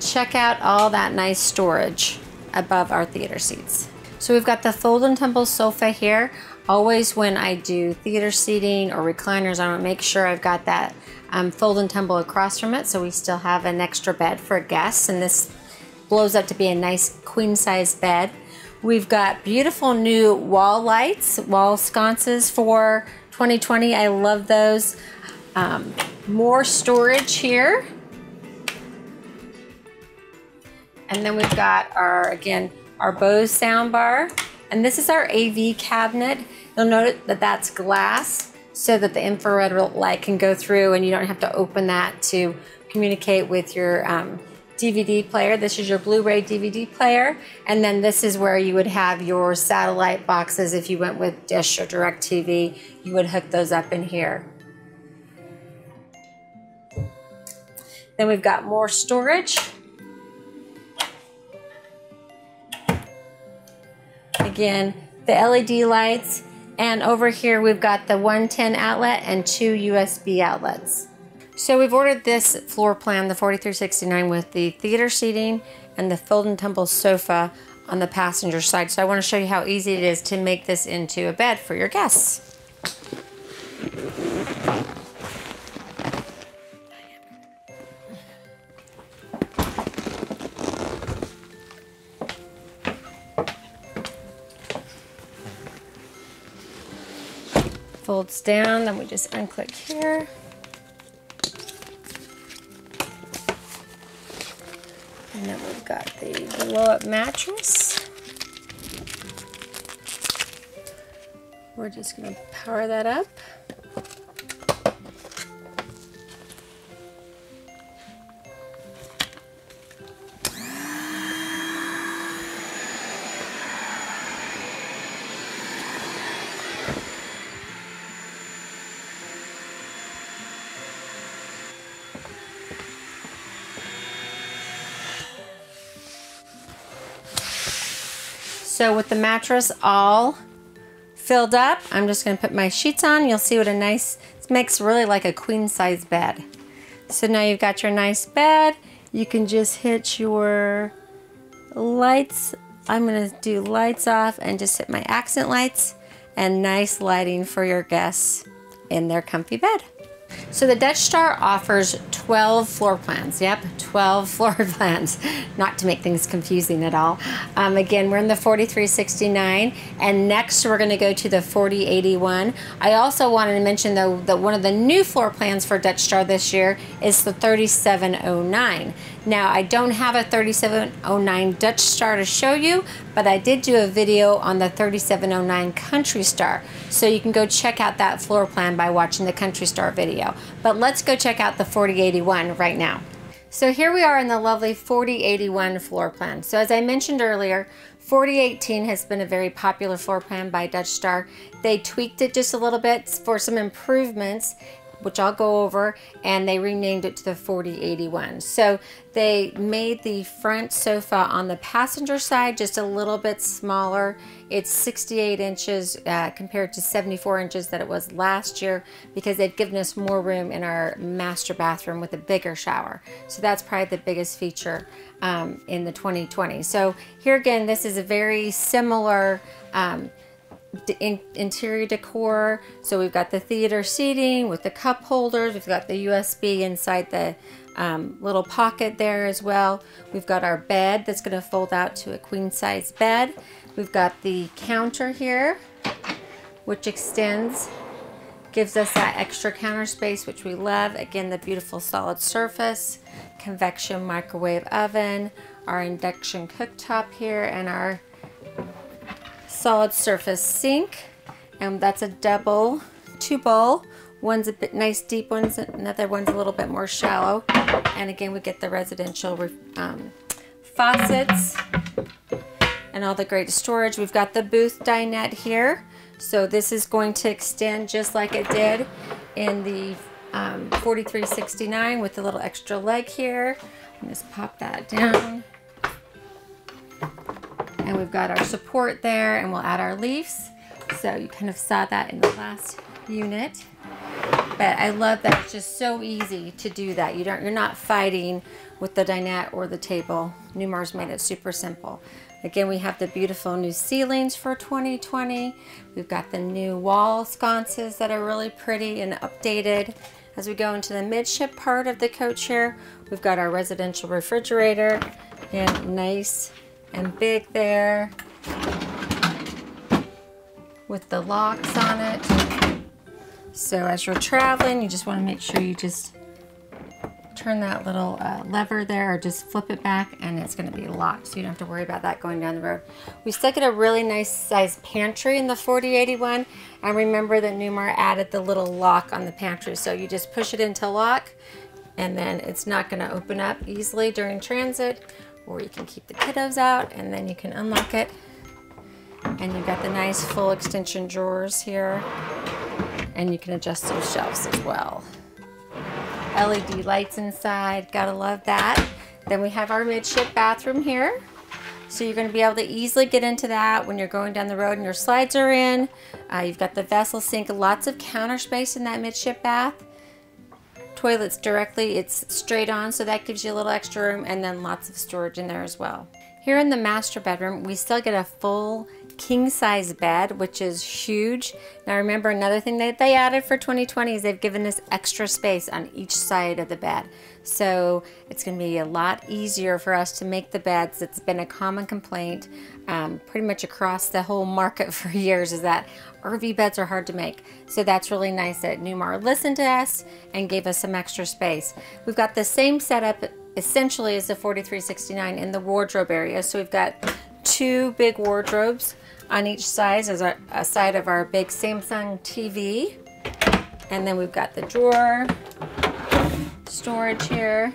Check out all that nice storage above our theater seats. So we've got the fold and tumble sofa here. Always when I do theater seating or recliners, I want to make sure I've got that um, fold and tumble across from it so we still have an extra bed for guests. And this blows up to be a nice queen size bed. We've got beautiful new wall lights, wall sconces for 2020. I love those. Um, more storage here. And then we've got our, again, our Bose soundbar. And this is our AV cabinet. You'll notice that that's glass so that the infrared light can go through and you don't have to open that to communicate with your um, DVD player. This is your Blu-ray DVD player. And then this is where you would have your satellite boxes. If you went with Dish or DirecTV, you would hook those up in here. Then we've got more storage. Again, the LED lights. And over here, we've got the 110 outlet and two USB outlets. So we've ordered this floor plan, the 4369, with the theater seating and the fold and tumble sofa on the passenger side. So I want to show you how easy it is to make this into a bed for your guests. Folds down, then we just unclick here. And then we've got the blow up mattress. We're just gonna power that up. So with the mattress all filled up, I'm just gonna put my sheets on. You'll see what a nice, it makes really like a queen size bed. So now you've got your nice bed. You can just hit your lights. I'm gonna do lights off and just hit my accent lights and nice lighting for your guests in their comfy bed. So the Dutch Star offers 12 floor plans. Yep, 12 floor plans. Not to make things confusing at all. Um, again, we're in the 4369 and next we're going to go to the 4081. I also wanted to mention though that one of the new floor plans for Dutch Star this year is the 3709. Now I don't have a 3709 Dutch Star to show you, but I did do a video on the 3709 Country Star. So you can go check out that floor plan by watching the Country Star video. But let's go check out the 4081 right now. So here we are in the lovely 4081 floor plan. So as I mentioned earlier, 4018 has been a very popular floor plan by Dutch Star. They tweaked it just a little bit for some improvements which I'll go over, and they renamed it to the 4081. So they made the front sofa on the passenger side just a little bit smaller. It's 68 inches uh, compared to 74 inches that it was last year because they've given us more room in our master bathroom with a bigger shower. So that's probably the biggest feature um, in the 2020. So here again, this is a very similar um, in interior decor. So we've got the theater seating with the cup holders. We've got the USB inside the um, little pocket there as well. We've got our bed that's going to fold out to a queen size bed. We've got the counter here, which extends, gives us that extra counter space, which we love. Again, the beautiful solid surface, convection microwave oven, our induction cooktop here, and our solid surface sink. And that's a double two bowl. One's a bit nice deep ones, another one's a little bit more shallow. And again, we get the residential um, faucets and all the great storage. We've got the booth dinette here. So this is going to extend just like it did in the um, 4369 with a little extra leg here. Just pop that down. And we've got our support there and we'll add our leaves. So you kind of saw that in the last unit. But I love that it's just so easy to do that. You don't, you're not fighting with the dinette or the table. Newmar's made it super simple. Again, we have the beautiful new ceilings for 2020. We've got the new wall sconces that are really pretty and updated. As we go into the midship part of the coach here, we've got our residential refrigerator and nice and big there with the locks on it. So as you're traveling, you just want to make sure you just turn that little uh, lever there or just flip it back and it's going to be locked so you don't have to worry about that going down the road. We still get a really nice size pantry in the 4081 and remember that Newmar added the little lock on the pantry so you just push it into lock and then it's not going to open up easily during transit or you can keep the kiddos out and then you can unlock it and you've got the nice full extension drawers here and you can adjust those shelves as well. LED lights inside, gotta love that. Then we have our midship bathroom here. So you're gonna be able to easily get into that when you're going down the road and your slides are in. Uh, you've got the vessel sink, lots of counter space in that midship bath. Toilets directly, it's straight on, so that gives you a little extra room and then lots of storage in there as well. Here in the master bedroom, we still get a full king size bed, which is huge. Now remember another thing that they added for 2020 is they've given us extra space on each side of the bed. So it's gonna be a lot easier for us to make the beds. It's been a common complaint um, pretty much across the whole market for years is that RV beds are hard to make. So that's really nice that Newmar listened to us and gave us some extra space. We've got the same setup essentially as the 4369 in the wardrobe area. So we've got two big wardrobes on each side as a, a side of our big Samsung TV. And then we've got the drawer, storage here.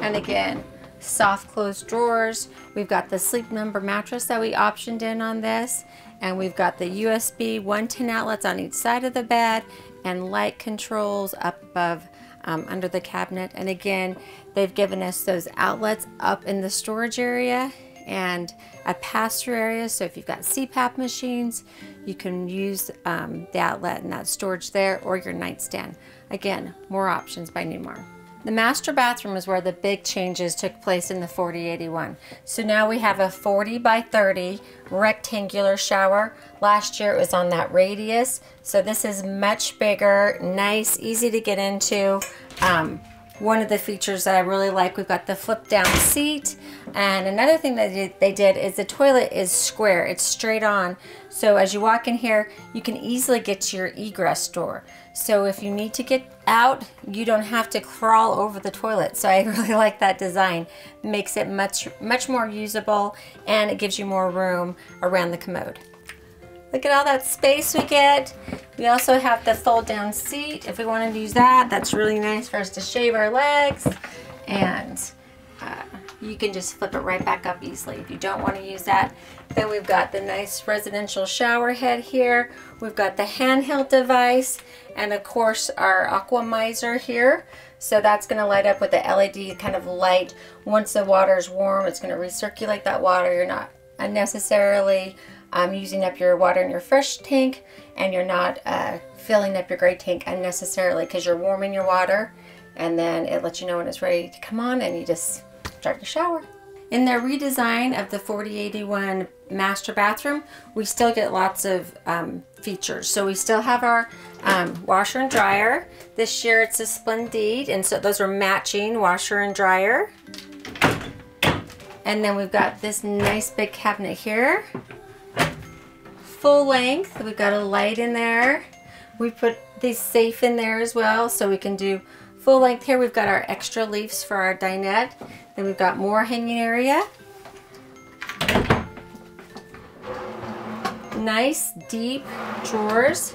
And again, soft closed drawers. We've got the sleep number mattress that we optioned in on this. And we've got the USB 110 outlets on each side of the bed and light controls up above um, under the cabinet. And again, they've given us those outlets up in the storage area and a pass-through area. So if you've got CPAP machines, you can use um, the outlet and that storage there or your nightstand. Again, more options by Newmar. The master bathroom is where the big changes took place in the 4081. So now we have a 40 by 30 rectangular shower. Last year it was on that radius. So this is much bigger, nice, easy to get into. Um, one of the features that I really like, we've got the flip down seat. And another thing that they did is the toilet is square, it's straight on. So as you walk in here, you can easily get to your egress door. So if you need to get out, you don't have to crawl over the toilet. So I really like that design. Makes it much, much more usable and it gives you more room around the commode. Look at all that space we get. We also have the fold down seat if we wanted to use that. That's really nice for us to shave our legs. And uh, you can just flip it right back up easily if you don't want to use that. Then we've got the nice residential shower head here. We've got the handheld device and of course our Aquamizer here. So that's going to light up with the LED kind of light. Once the water is warm, it's going to recirculate that water. You're not unnecessarily um, using up your water in your fresh tank and you're not uh, filling up your gray tank unnecessarily because you're warming your water and then it lets you know when it's ready to come on and you just start your shower. In their redesign of the 4081 master bathroom, we still get lots of um, features. So we still have our um, washer and dryer. This year it's a Splendide, and so those are matching washer and dryer. And then we've got this nice big cabinet here full length. We've got a light in there. We put the safe in there as well so we can do full length here. We've got our extra leaves for our dinette. Then we've got more hanging area. Nice deep drawers.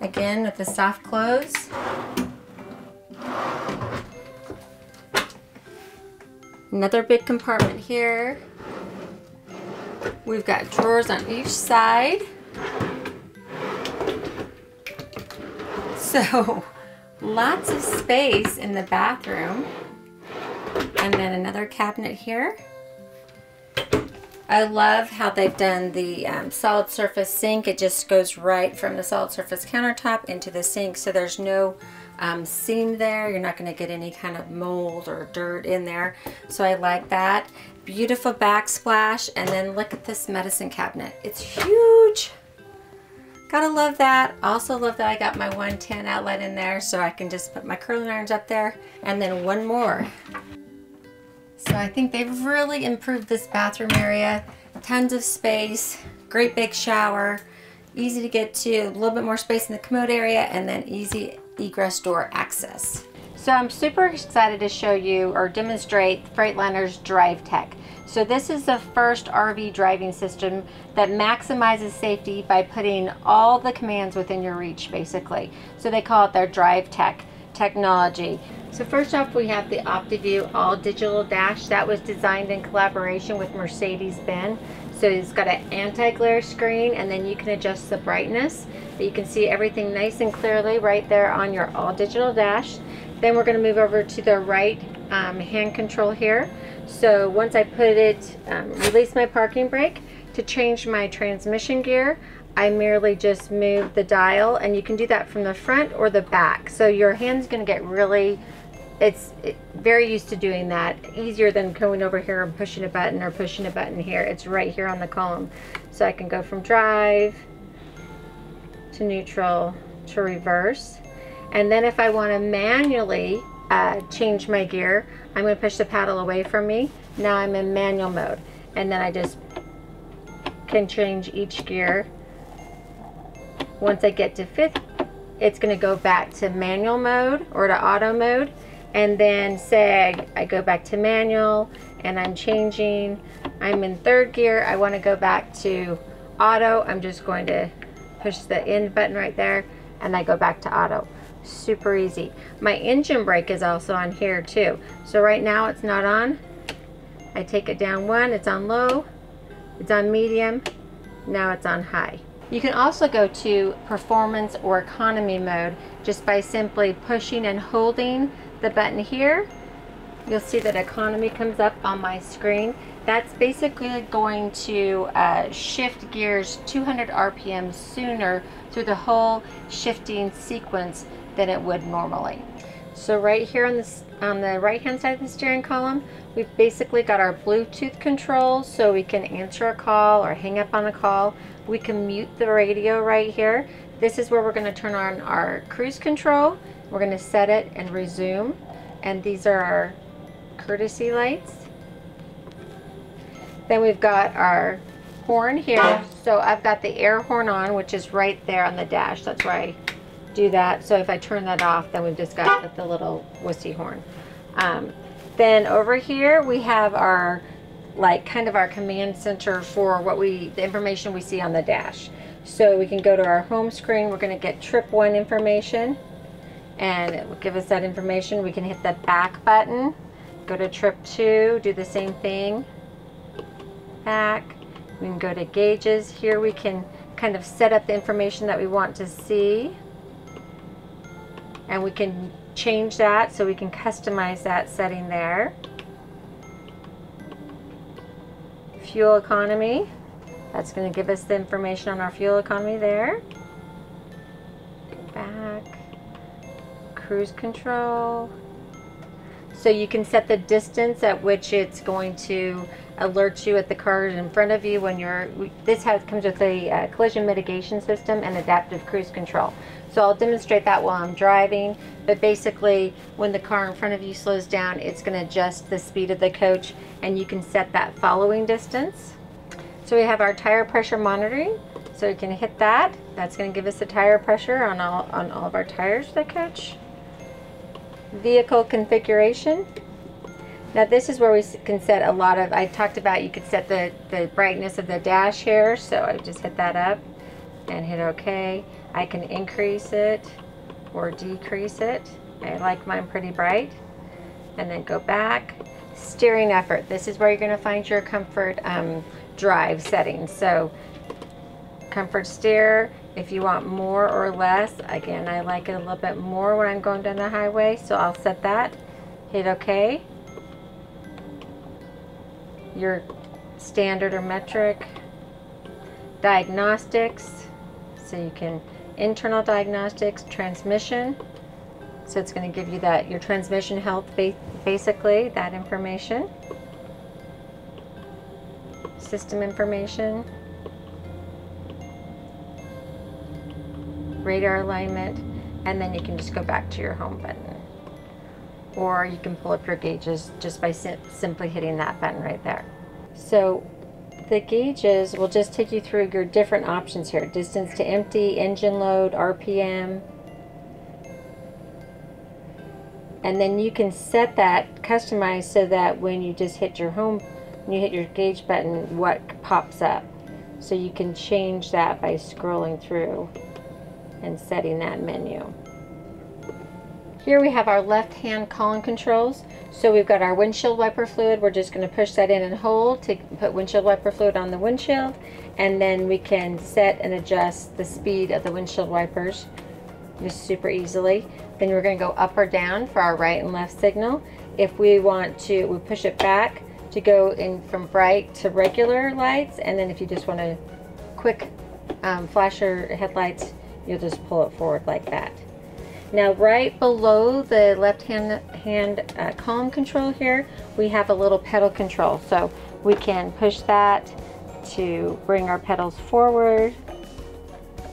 Again with the soft close. Another big compartment here. We've got drawers on each side. So lots of space in the bathroom. And then another cabinet here. I love how they've done the um, solid surface sink. It just goes right from the solid surface countertop into the sink. So there's no um, seam there. You're not going to get any kind of mold or dirt in there. So I like that. Beautiful backsplash. And then look at this medicine cabinet. It's huge. Gotta love that. Also love that I got my 110 outlet in there so I can just put my curling irons up there. And then one more. So I think they've really improved this bathroom area. Tons of space, great big shower. easy to get to, a little bit more space in the commode area, and then easy egress door access. So I'm super excited to show you or demonstrate Freightliner's Drive Tech. So this is the first RV driving system that maximizes safety by putting all the commands within your reach basically. So they call it their Drive Tech technology. So first off we have the OptiView all digital dash that was designed in collaboration with Mercedes-Benz. So it's got an anti-glare screen and then you can adjust the brightness. But you can see everything nice and clearly right there on your all digital dash. Then we're going to move over to the right um, hand control here. So once I put it, um, release my parking brake, to change my transmission gear, I merely just move the dial and you can do that from the front or the back. So your hand's going to get really, it's very used to doing that. Easier than going over here and pushing a button or pushing a button here. It's right here on the column. So I can go from drive to neutral to reverse. And then if I want to manually uh, change my gear, I'm to push the paddle away from me. Now I'm in manual mode. And then I just can change each gear. Once I get to fifth, it's going to go back to manual mode or to auto mode. And then say I, go back to manual and I'm changing. I'm in third gear. I want to go back to auto. I'm just going to push the end button right there and I go back to auto super easy. My engine brake is also on here too. So right now it's not on. I take it down one, it's on low, it's on medium, now it's on high. You can also go to performance or economy mode just by simply pushing and holding the button here. You'll see that economy comes up on my screen. That's basically going to uh, shift gears 200 RPM sooner through the whole shifting sequence than it would normally. So right here on, on the right hand side of the steering column, we've basically got our Bluetooth control so we can answer a call or hang up on a call. We can mute the radio right here. This is where we're going to turn on our cruise control. We're going to set it and resume. And these are our courtesy lights. Then we've got our horn here. So I've got the air horn on, which is right there on the dash. That's where I do that. So if I turn that off, then we've just got the little wussy horn. Um, then over here we have our like kind of our command center for what we the information we see on the dash. So we can go to our home screen. We're going to get trip one information and it will give us that information. We can hit the back button, go to trip two, do the same thing, back. We can go to gauges. Here we can kind of set up the information that we want to see and we can change that so we can customize that setting there. Fuel economy, that's going to give us the information on our fuel economy there. back, cruise control. So you can set the distance at which it's going to alert you at the car in front of you when you're, this has comes with a uh, collision mitigation system and adaptive cruise control. So I'll demonstrate that while I'm driving, but basically when the car in front of you slows down, it's gonna adjust the speed of the coach and you can set that following distance. So we have our tire pressure monitoring. So you can hit that. That's gonna give us the tire pressure on all, on all of our tires the coach. Vehicle configuration. Now this is where we can set a lot of, I talked about you could set the, the brightness of the dash here, so I just hit that up and hit OK. I can increase it or decrease it. I like mine pretty bright. And then go back. Steering effort. This is where you're going to find your comfort um, drive settings. So comfort steer, if you want more or less, again, I like it a little bit more when I'm going down the highway, so I'll set that. Hit OK. Your standard or metric. Diagnostics, so you can internal diagnostics, transmission. So it's going to give you that, your transmission health, basically, that information. System information. Radar alignment. And then you can just go back to your home button. Or you can pull up your gauges just by sim simply hitting that button right there. So the gauges will just take you through your different options here. Distance to empty, engine load, RPM. And then you can set that, customize so that when you just hit your home, when you hit your gauge button, what pops up. So you can change that by scrolling through and setting that menu. Here we have our left hand column controls. So we've got our windshield wiper fluid. We're just going to push that in and hold to put windshield wiper fluid on the windshield. And then we can set and adjust the speed of the windshield wipers just super easily. Then we're going to go up or down for our right and left signal. If we want to, we push it back to go in from bright to regular lights. And then if you just want to quick um, flasher headlights, you'll just pull it forward like that. Now right below the left hand, hand uh, column control here, we have a little pedal control. So we can push that to bring our pedals forward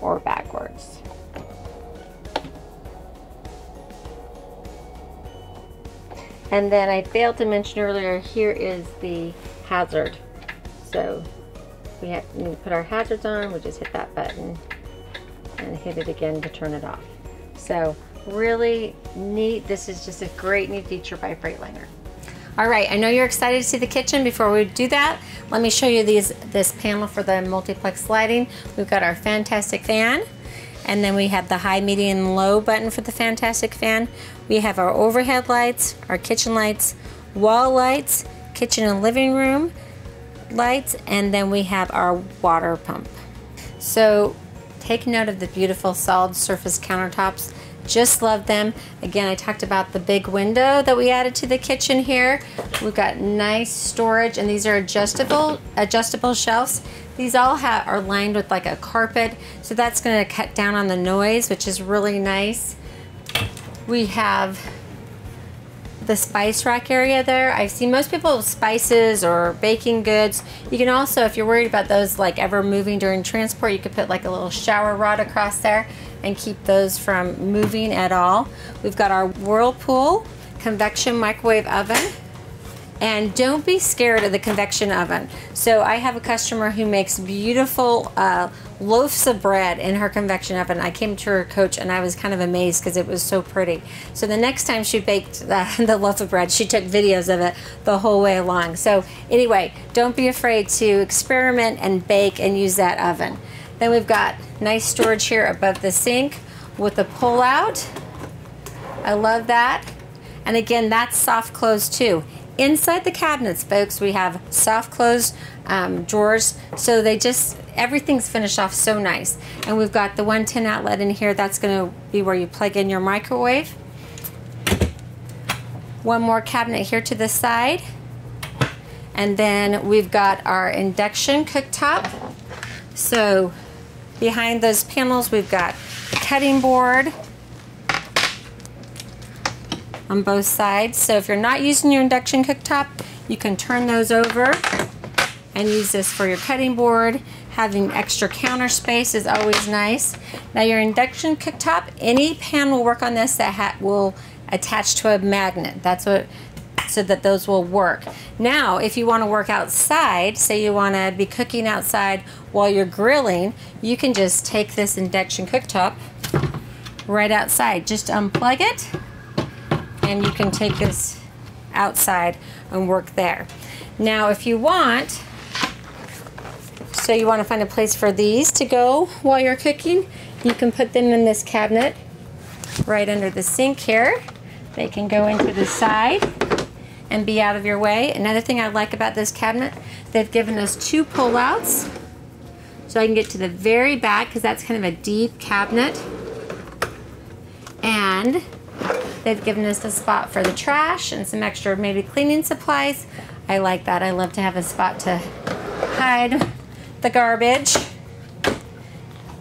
or backwards. And then I failed to mention earlier, here is the hazard. So we have to put our hazards on, we just hit that button and hit it again to turn it off. So really neat. This is just a great new feature by Freightliner. All right, I know you're excited to see the kitchen. Before we do that, let me show you these this panel for the multiplex lighting. We've got our fantastic fan, and then we have the high, medium, and low button for the fantastic fan. We have our overhead lights, our kitchen lights, wall lights, kitchen and living room lights, and then we have our water pump. So take note of the beautiful solid surface countertops just love them. Again, I talked about the big window that we added to the kitchen here. We've got nice storage and these are adjustable adjustable shelves. These all have, are lined with like a carpet, so that's gonna cut down on the noise, which is really nice. We have the spice rack area there. I've seen most people with spices or baking goods. You can also, if you're worried about those like ever moving during transport, you could put like a little shower rod across there and keep those from moving at all. We've got our Whirlpool convection microwave oven. And don't be scared of the convection oven. So I have a customer who makes beautiful uh, loaves of bread in her convection oven. I came to her coach and I was kind of amazed because it was so pretty. So the next time she baked the, the loaf of bread, she took videos of it the whole way along. So anyway, don't be afraid to experiment and bake and use that oven. Then we've got nice storage here above the sink with a pull out. I love that. And again, that's soft close too. Inside the cabinets, folks, we have soft close um, drawers. So they just, everything's finished off so nice. And we've got the 110 outlet in here. That's gonna be where you plug in your microwave. One more cabinet here to the side. And then we've got our induction cooktop. So Behind those panels, we've got cutting board on both sides. So if you're not using your induction cooktop, you can turn those over and use this for your cutting board. Having extra counter space is always nice. Now your induction cooktop, any pan will work on this that hat will attach to a magnet. That's what so that those will work. Now, if you want to work outside, say you want to be cooking outside while you're grilling, you can just take this induction cooktop right outside. Just unplug it and you can take this outside and work there. Now, if you want, so you want to find a place for these to go while you're cooking, you can put them in this cabinet right under the sink here. They can go into the side and be out of your way. Another thing I like about this cabinet, they've given us two pullouts. So I can get to the very back because that's kind of a deep cabinet. And they've given us a spot for the trash and some extra maybe cleaning supplies. I like that. I love to have a spot to hide the garbage.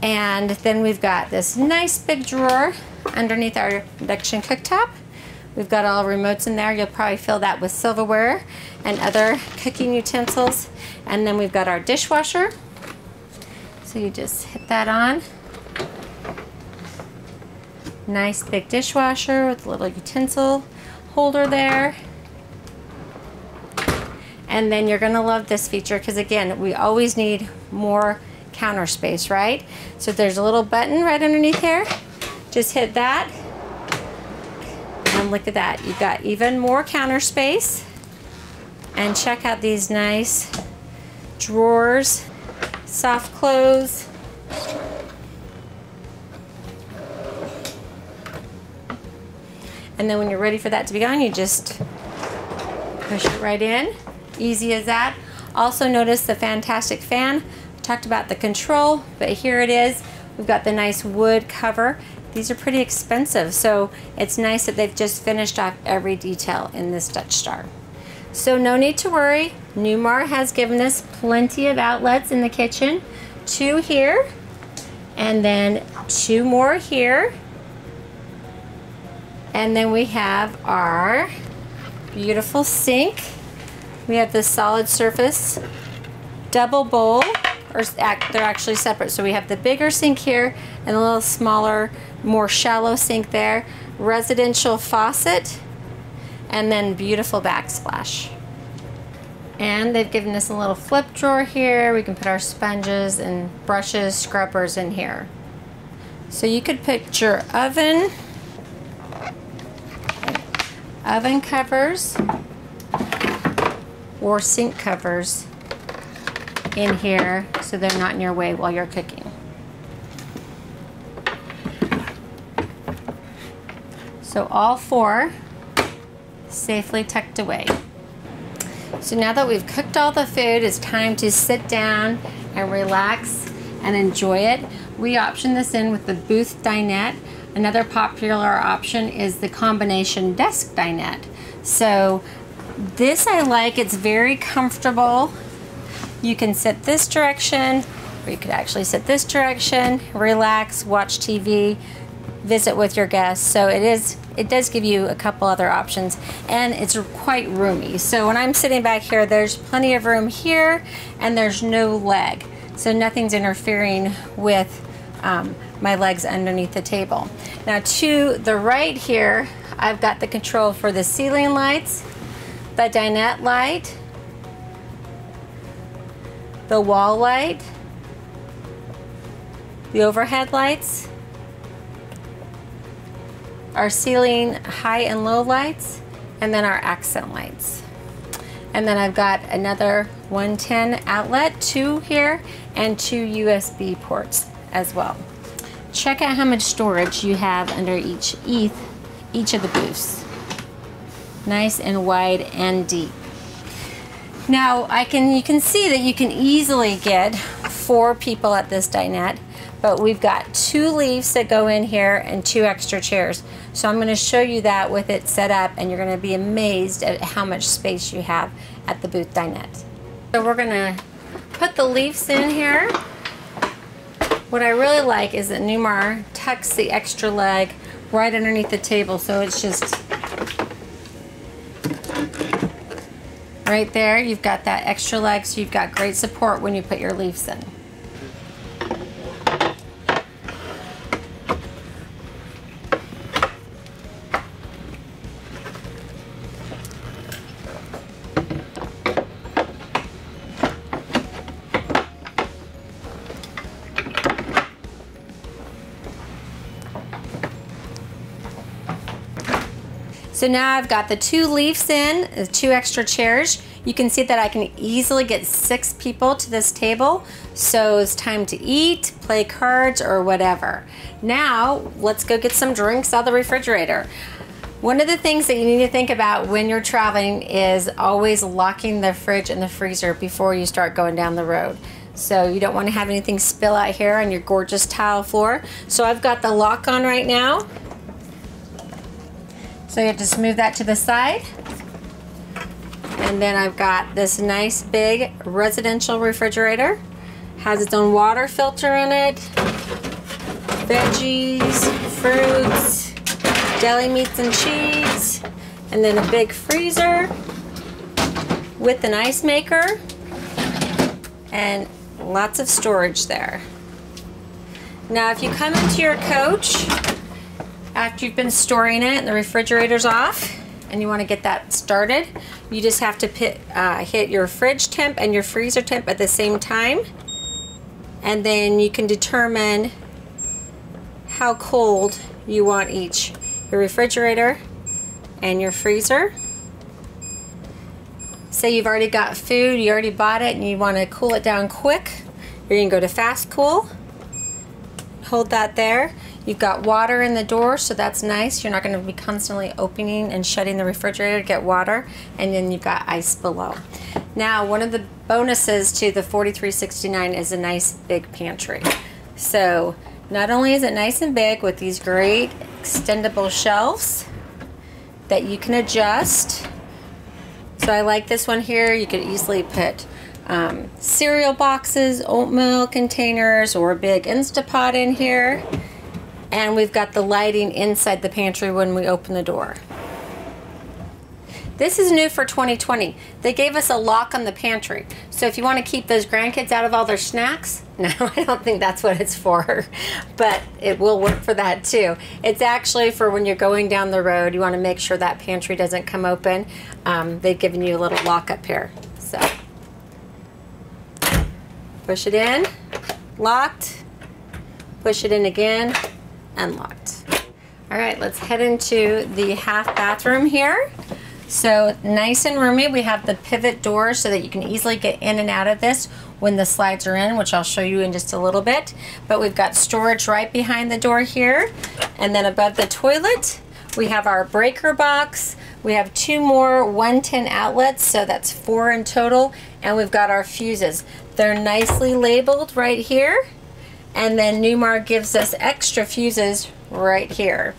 And then we've got this nice big drawer underneath our induction cooktop. We've got all remotes in there. You'll probably fill that with silverware and other cooking utensils. And then we've got our dishwasher. So you just hit that on. Nice big dishwasher with a little utensil holder there. And then you're gonna love this feature because again, we always need more counter space, right? So there's a little button right underneath here. Just hit that. And look at that, you've got even more counter space. And check out these nice drawers, soft clothes. And then when you're ready for that to be gone, you just push it right in. Easy as that. Also notice the fantastic fan. Talked about the control, but here it is. We've got the nice wood cover. These are pretty expensive, so it's nice that they've just finished off every detail in this Dutch Star. So no need to worry. Newmar has given us plenty of outlets in the kitchen. Two here, and then two more here. And then we have our beautiful sink. We have the solid surface double bowl, or they're actually separate. So we have the bigger sink here and a little smaller, more shallow sink there. Residential faucet, and then beautiful backsplash. And they've given us a little flip drawer here. We can put our sponges and brushes, scrubbers in here. So you could put your oven, oven covers, or sink covers in here so they're not in your way while you're cooking. So all four safely tucked away. So now that we've cooked all the food, it's time to sit down and relax and enjoy it. We option this in with the booth dinette. Another popular option is the combination desk dinette. So this I like, it's very comfortable. You can sit this direction, or you could actually sit this direction, relax, watch TV, visit with your guests. So it is it does give you a couple other options and it's quite roomy. So when I'm sitting back here, there's plenty of room here and there's no leg. So nothing's interfering with um, my legs underneath the table. Now to the right here, I've got the control for the ceiling lights, the dinette light, the wall light, the overhead lights, our ceiling high and low lights, and then our accent lights. And then I've got another 110 outlet, two here, and two USB ports as well. Check out how much storage you have under each each of the booths. Nice and wide and deep. Now I can you can see that you can easily get four people at this dinette but we've got two leaves that go in here and two extra chairs. So I'm going to show you that with it set up and you're going to be amazed at how much space you have at the booth dinette. So we're going to put the leaves in here. What I really like is that Newmar tucks the extra leg right underneath the table so it's just right there you've got that extra leg so you've got great support when you put your leaves in. So now I've got the two leaves in, the two extra chairs. You can see that I can easily get six people to this table. So it's time to eat, play cards, or whatever. Now, let's go get some drinks out of the refrigerator. One of the things that you need to think about when you're traveling is always locking the fridge and the freezer before you start going down the road. So you don't want to have anything spill out here on your gorgeous tile floor. So I've got the lock on right now. So you just move that to the side. And then I've got this nice big residential refrigerator. Has its own water filter in it. Veggies, fruits, deli meats and cheese. And then a big freezer with an ice maker. And lots of storage there. Now if you come into your coach, after you've been storing it and the refrigerator's off, and you want to get that started, you just have to pit, uh, hit your fridge temp and your freezer temp at the same time. And then you can determine how cold you want each. Your refrigerator and your freezer. Say you've already got food, you already bought it, and you want to cool it down quick. You're going to go to fast cool. Hold that there. You've got water in the door, so that's nice. You're not going to be constantly opening and shutting the refrigerator to get water. And then you've got ice below. Now, one of the bonuses to the 4369 is a nice big pantry. So, not only is it nice and big with these great extendable shelves that you can adjust. So I like this one here. You could easily put um, cereal boxes, oatmeal containers, or a big Instapot in here. And we've got the lighting inside the pantry when we open the door. This is new for 2020. They gave us a lock on the pantry. So if you want to keep those grandkids out of all their snacks, no, I don't think that's what it's for, but it will work for that too. It's actually for when you're going down the road, you want to make sure that pantry doesn't come open. Um, they've given you a little lock up here. So push it in, locked, push it in again, unlocked. All right, let's head into the half bathroom here. So nice and roomy. We have the pivot door so that you can easily get in and out of this when the slides are in, which I'll show you in just a little bit. But we've got storage right behind the door here. And then above the toilet, we have our breaker box. We have two more 110 outlets, so that's four in total. And we've got our fuses. They're nicely labeled right here. And then Newmar gives us extra fuses right here.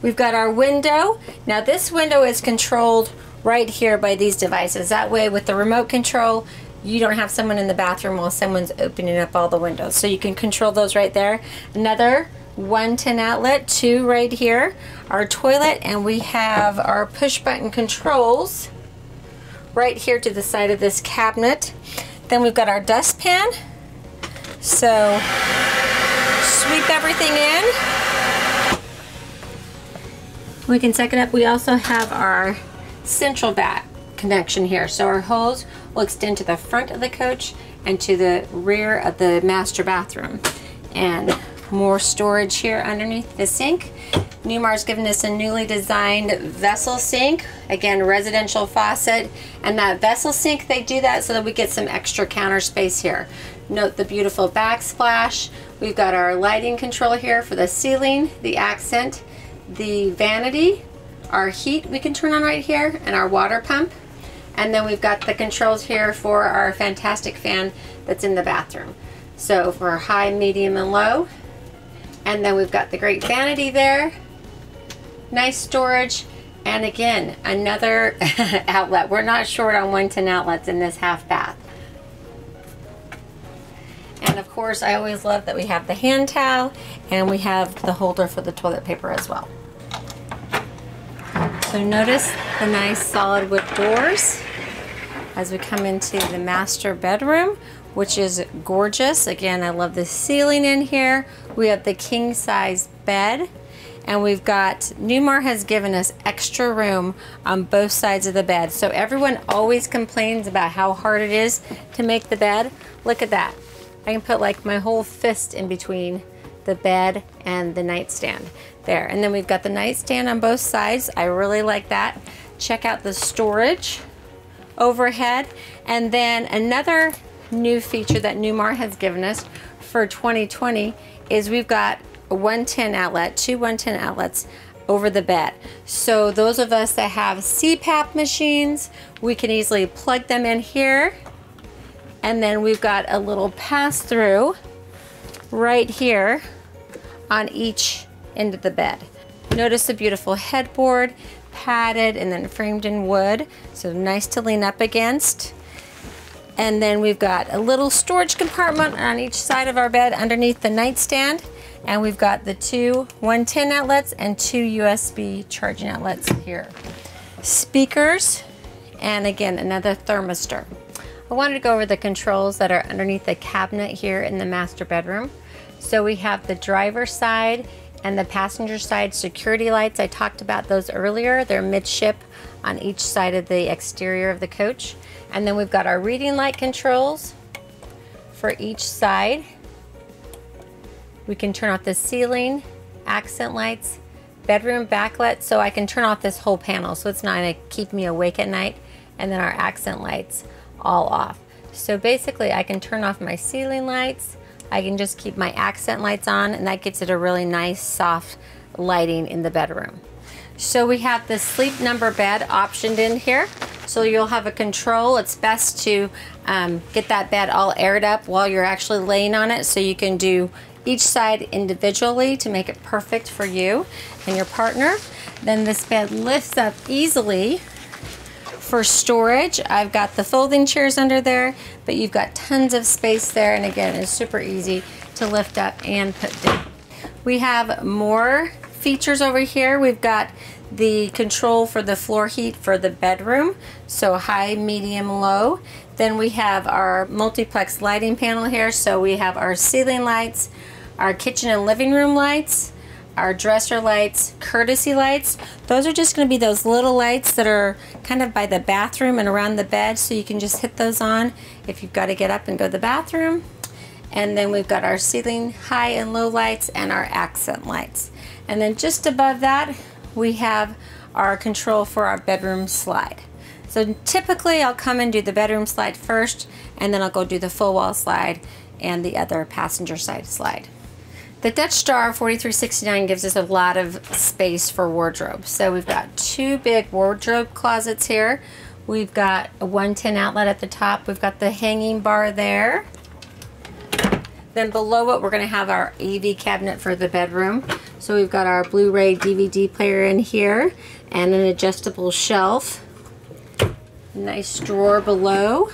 We've got our window. Now this window is controlled right here by these devices. That way with the remote control, you don't have someone in the bathroom while someone's opening up all the windows. So you can control those right there. Another 110 outlet, two right here. Our toilet, and we have our push button controls right here to the side of this cabinet. Then we've got our dustpan. So sweep everything in. We can suck it up. We also have our central vac connection here. So our hose will extend to the front of the coach and to the rear of the master bathroom. And more storage here underneath the sink. Newmar's given us a newly designed vessel sink. Again, residential faucet. And that vessel sink, they do that so that we get some extra counter space here. Note the beautiful backsplash. We've got our lighting control here for the ceiling, the accent, the vanity, our heat we can turn on right here, and our water pump. And then we've got the controls here for our fantastic fan that's in the bathroom. So for high, medium, and low. And then we've got the great vanity there. Nice storage. And again, another outlet. We're not short on 110 outlets in this half bath. And of course, I always love that we have the hand towel and we have the holder for the toilet paper as well. So notice the nice solid wood doors as we come into the master bedroom, which is gorgeous. Again, I love the ceiling in here. We have the king size bed and we've got, Newmar has given us extra room on both sides of the bed. So everyone always complains about how hard it is to make the bed. Look at that. I can put like my whole fist in between the bed and the nightstand there. And then we've got the nightstand on both sides. I really like that. Check out the storage overhead. And then another new feature that Newmar has given us for 2020 is we've got a 110 outlet, two 110 outlets over the bed. So those of us that have CPAP machines, we can easily plug them in here and then we've got a little pass through right here on each end of the bed. Notice the beautiful headboard, padded and then framed in wood. So nice to lean up against. And then we've got a little storage compartment on each side of our bed underneath the nightstand. And we've got the two 110 outlets and two USB charging outlets here. Speakers, and again, another thermistor. I wanted to go over the controls that are underneath the cabinet here in the master bedroom. So we have the driver side and the passenger side security lights. I talked about those earlier. They're midship on each side of the exterior of the coach. And then we've got our reading light controls for each side. We can turn off the ceiling, accent lights, bedroom backlit, so I can turn off this whole panel so it's not gonna keep me awake at night. And then our accent lights all off. So basically I can turn off my ceiling lights, I can just keep my accent lights on and that gives it a really nice soft lighting in the bedroom. So we have the sleep number bed optioned in here. So you'll have a control. It's best to um, get that bed all aired up while you're actually laying on it so you can do each side individually to make it perfect for you and your partner. Then this bed lifts up easily for storage. I've got the folding chairs under there, but you've got tons of space there. And again, it's super easy to lift up and put down. We have more features over here. We've got the control for the floor heat for the bedroom. So high, medium, low. Then we have our multiplex lighting panel here. So we have our ceiling lights, our kitchen and living room lights, our dresser lights, courtesy lights. Those are just going to be those little lights that are kind of by the bathroom and around the bed so you can just hit those on if you've got to get up and go to the bathroom. And then we've got our ceiling high and low lights and our accent lights. And then just above that we have our control for our bedroom slide. So typically I'll come and do the bedroom slide first and then I'll go do the full wall slide and the other passenger side slide. The Dutch Star 4369 gives us a lot of space for wardrobe. So we've got two big wardrobe closets here. We've got a 110 outlet at the top. We've got the hanging bar there. Then below it, we're gonna have our AV cabinet for the bedroom. So we've got our Blu-ray DVD player in here and an adjustable shelf. Nice drawer below.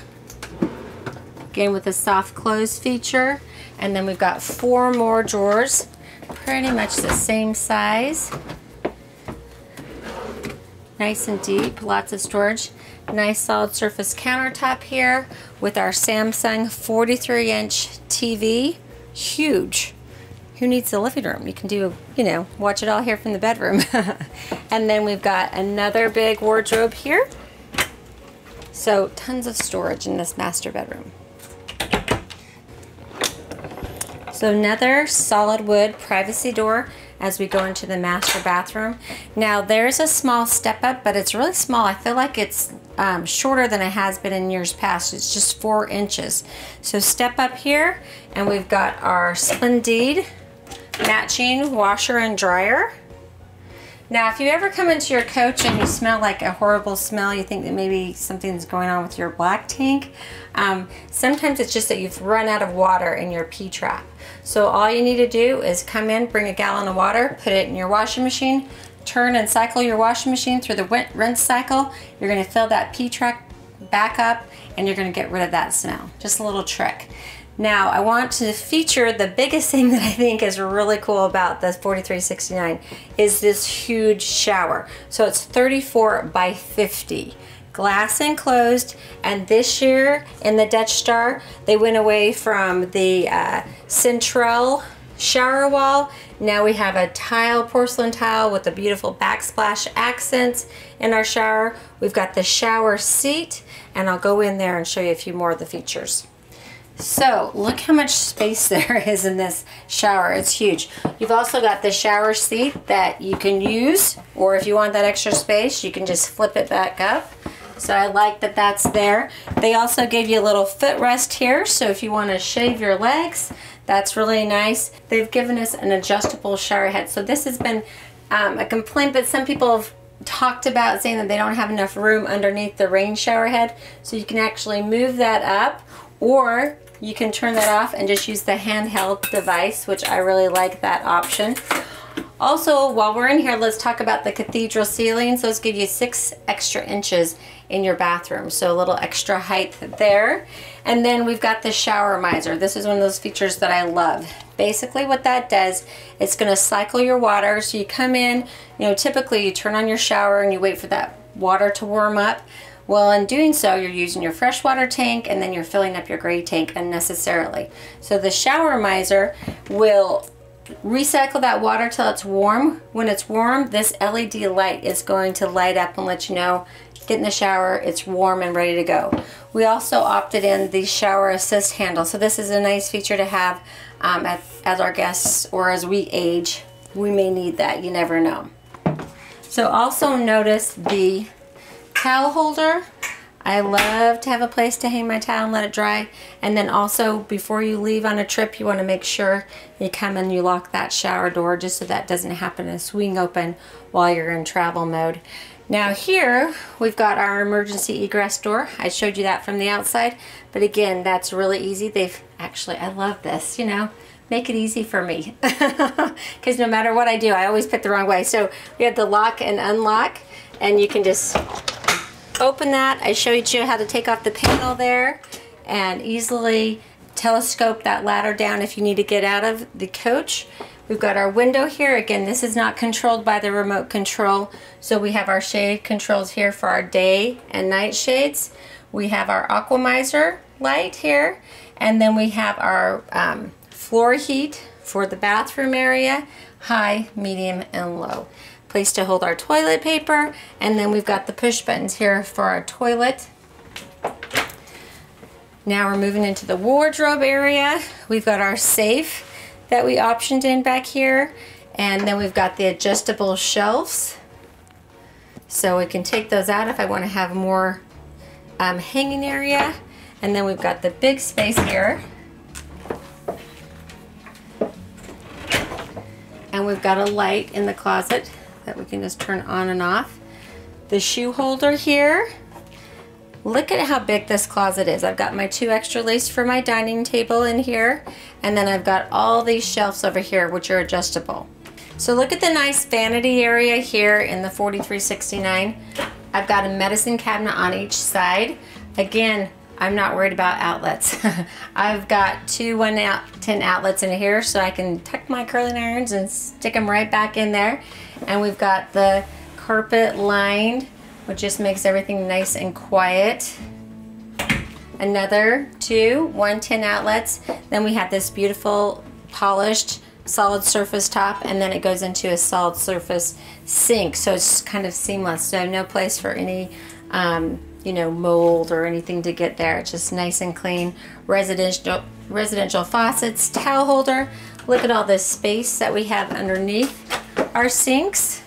Again with a soft close feature. And then we've got four more drawers, pretty much the same size. Nice and deep, lots of storage. Nice solid surface countertop here with our Samsung 43 inch TV. Huge. Who needs the living room? You can do, you know, watch it all here from the bedroom. and then we've got another big wardrobe here. So tons of storage in this master bedroom. So another solid wood privacy door as we go into the master bathroom. Now there's a small step up, but it's really small. I feel like it's um, shorter than it has been in years past. It's just four inches. So step up here and we've got our Splendide matching washer and dryer. Now, if you ever come into your coach and you smell like a horrible smell, you think that maybe something's going on with your black tank, um, sometimes it's just that you've run out of water in your P-trap. So all you need to do is come in, bring a gallon of water, put it in your washing machine, turn and cycle your washing machine through the rinse cycle. You're gonna fill that P-trap back up and you're gonna get rid of that smell. Just a little trick. Now I want to feature the biggest thing that I think is really cool about this 4369 is this huge shower. So it's 34 by 50 glass enclosed and this year in the Dutch Star they went away from the uh, Central shower wall now we have a tile porcelain tile with the beautiful backsplash accents in our shower we've got the shower seat and I'll go in there and show you a few more of the features so look how much space there is in this shower. It's huge. You've also got the shower seat that you can use, or if you want that extra space, you can just flip it back up. So I like that that's there. They also give you a little footrest here, so if you want to shave your legs, that's really nice. They've given us an adjustable shower head. So this has been um, a complaint that some people have talked about saying that they don't have enough room underneath the rain shower head. So you can actually move that up or you can turn that off and just use the handheld device, which I really like that option. Also, while we're in here, let's talk about the cathedral ceilings. Those give you six extra inches in your bathroom, so a little extra height there. And then we've got the shower miser. This is one of those features that I love. Basically what that does, it's gonna cycle your water. So you come in, you know, typically you turn on your shower and you wait for that water to warm up. Well, in doing so, you're using your freshwater tank and then you're filling up your gray tank unnecessarily. So the shower miser will recycle that water till it's warm. When it's warm, this LED light is going to light up and let you know, get in the shower, it's warm and ready to go. We also opted in the shower assist handle. So this is a nice feature to have um, as, as our guests or as we age. We may need that, you never know. So also notice the towel holder I love to have a place to hang my towel and let it dry. And then also before you leave on a trip, you want to make sure you come and you lock that shower door just so that doesn't happen and swing open while you're in travel mode. Now here we've got our emergency egress door. I showed you that from the outside, but again, that's really easy. They've actually, I love this, you know, make it easy for me because no matter what I do, I always put the wrong way. So we have the lock and unlock and you can just open that. I showed you how to take off the panel there and easily telescope that ladder down if you need to get out of the coach. We've got our window here. Again, this is not controlled by the remote control. So we have our shade controls here for our day and night shades. We have our aquamizer light here. And then we have our um, floor heat for the bathroom area, high, medium, and low place to hold our toilet paper. And then we've got the push buttons here for our toilet. Now we're moving into the wardrobe area. We've got our safe that we optioned in back here. And then we've got the adjustable shelves. So we can take those out if I want to have more um, hanging area. And then we've got the big space here. And we've got a light in the closet that we can just turn on and off. The shoe holder here. Look at how big this closet is. I've got my two extra lace for my dining table in here, and then I've got all these shelves over here, which are adjustable. So look at the nice vanity area here in the 4369. I've got a medicine cabinet on each side. Again, I'm not worried about outlets. I've got two 110 outlets in here so I can tuck my curling irons and stick them right back in there. And we've got the carpet lined, which just makes everything nice and quiet. Another two 110 outlets. Then we have this beautiful polished solid surface top and then it goes into a solid surface sink so it's kind of seamless so no place for any um, you know, mold or anything to get there. It's just nice and clean. Residential, residential faucets, towel holder. Look at all this space that we have underneath our sinks.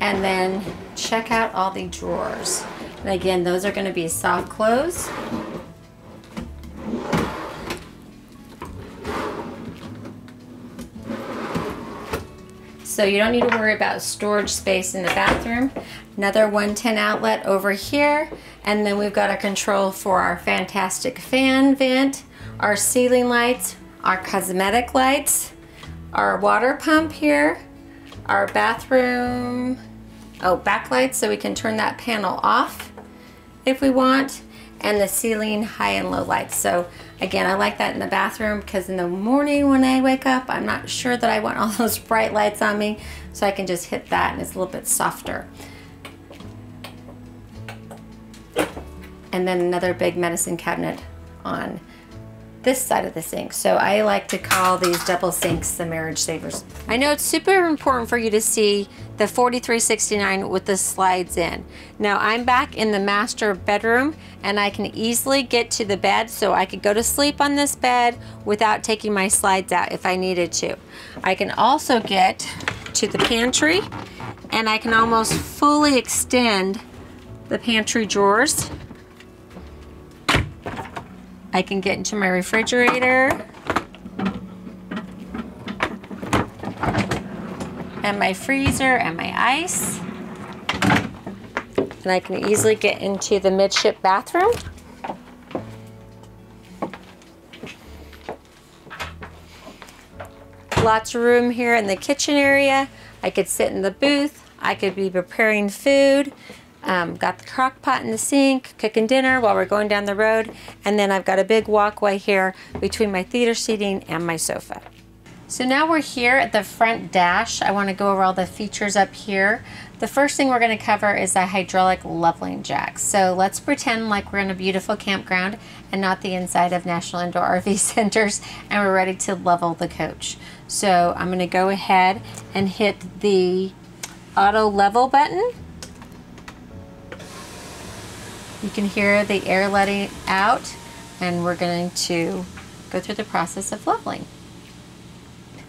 And then check out all the drawers. And again, those are gonna be soft close. So you don't need to worry about storage space in the bathroom. Another 110 outlet over here. And then we've got a control for our fantastic fan vent, our ceiling lights, our cosmetic lights, our water pump here, our bathroom, oh, backlights so we can turn that panel off if we want, and the ceiling high and low lights. So again, I like that in the bathroom because in the morning when I wake up, I'm not sure that I want all those bright lights on me, so I can just hit that and it's a little bit softer. and then another big medicine cabinet on this side of the sink. So I like to call these double sinks the marriage savers. I know it's super important for you to see the 4369 with the slides in. Now I'm back in the master bedroom and I can easily get to the bed so I could go to sleep on this bed without taking my slides out if I needed to. I can also get to the pantry and I can almost fully extend the pantry drawers I can get into my refrigerator. And my freezer and my ice. And I can easily get into the midship bathroom. Lots of room here in the kitchen area. I could sit in the booth. I could be preparing food. Um, got the crock pot in the sink, cooking dinner while we're going down the road. And then I've got a big walkway here between my theater seating and my sofa. So now we're here at the front dash. I want to go over all the features up here. The first thing we're going to cover is the hydraulic leveling jack. So let's pretend like we're in a beautiful campground and not the inside of National Indoor RV Centers and we're ready to level the coach. So I'm going to go ahead and hit the auto level button. You can hear the air letting out and we're going to go through the process of leveling.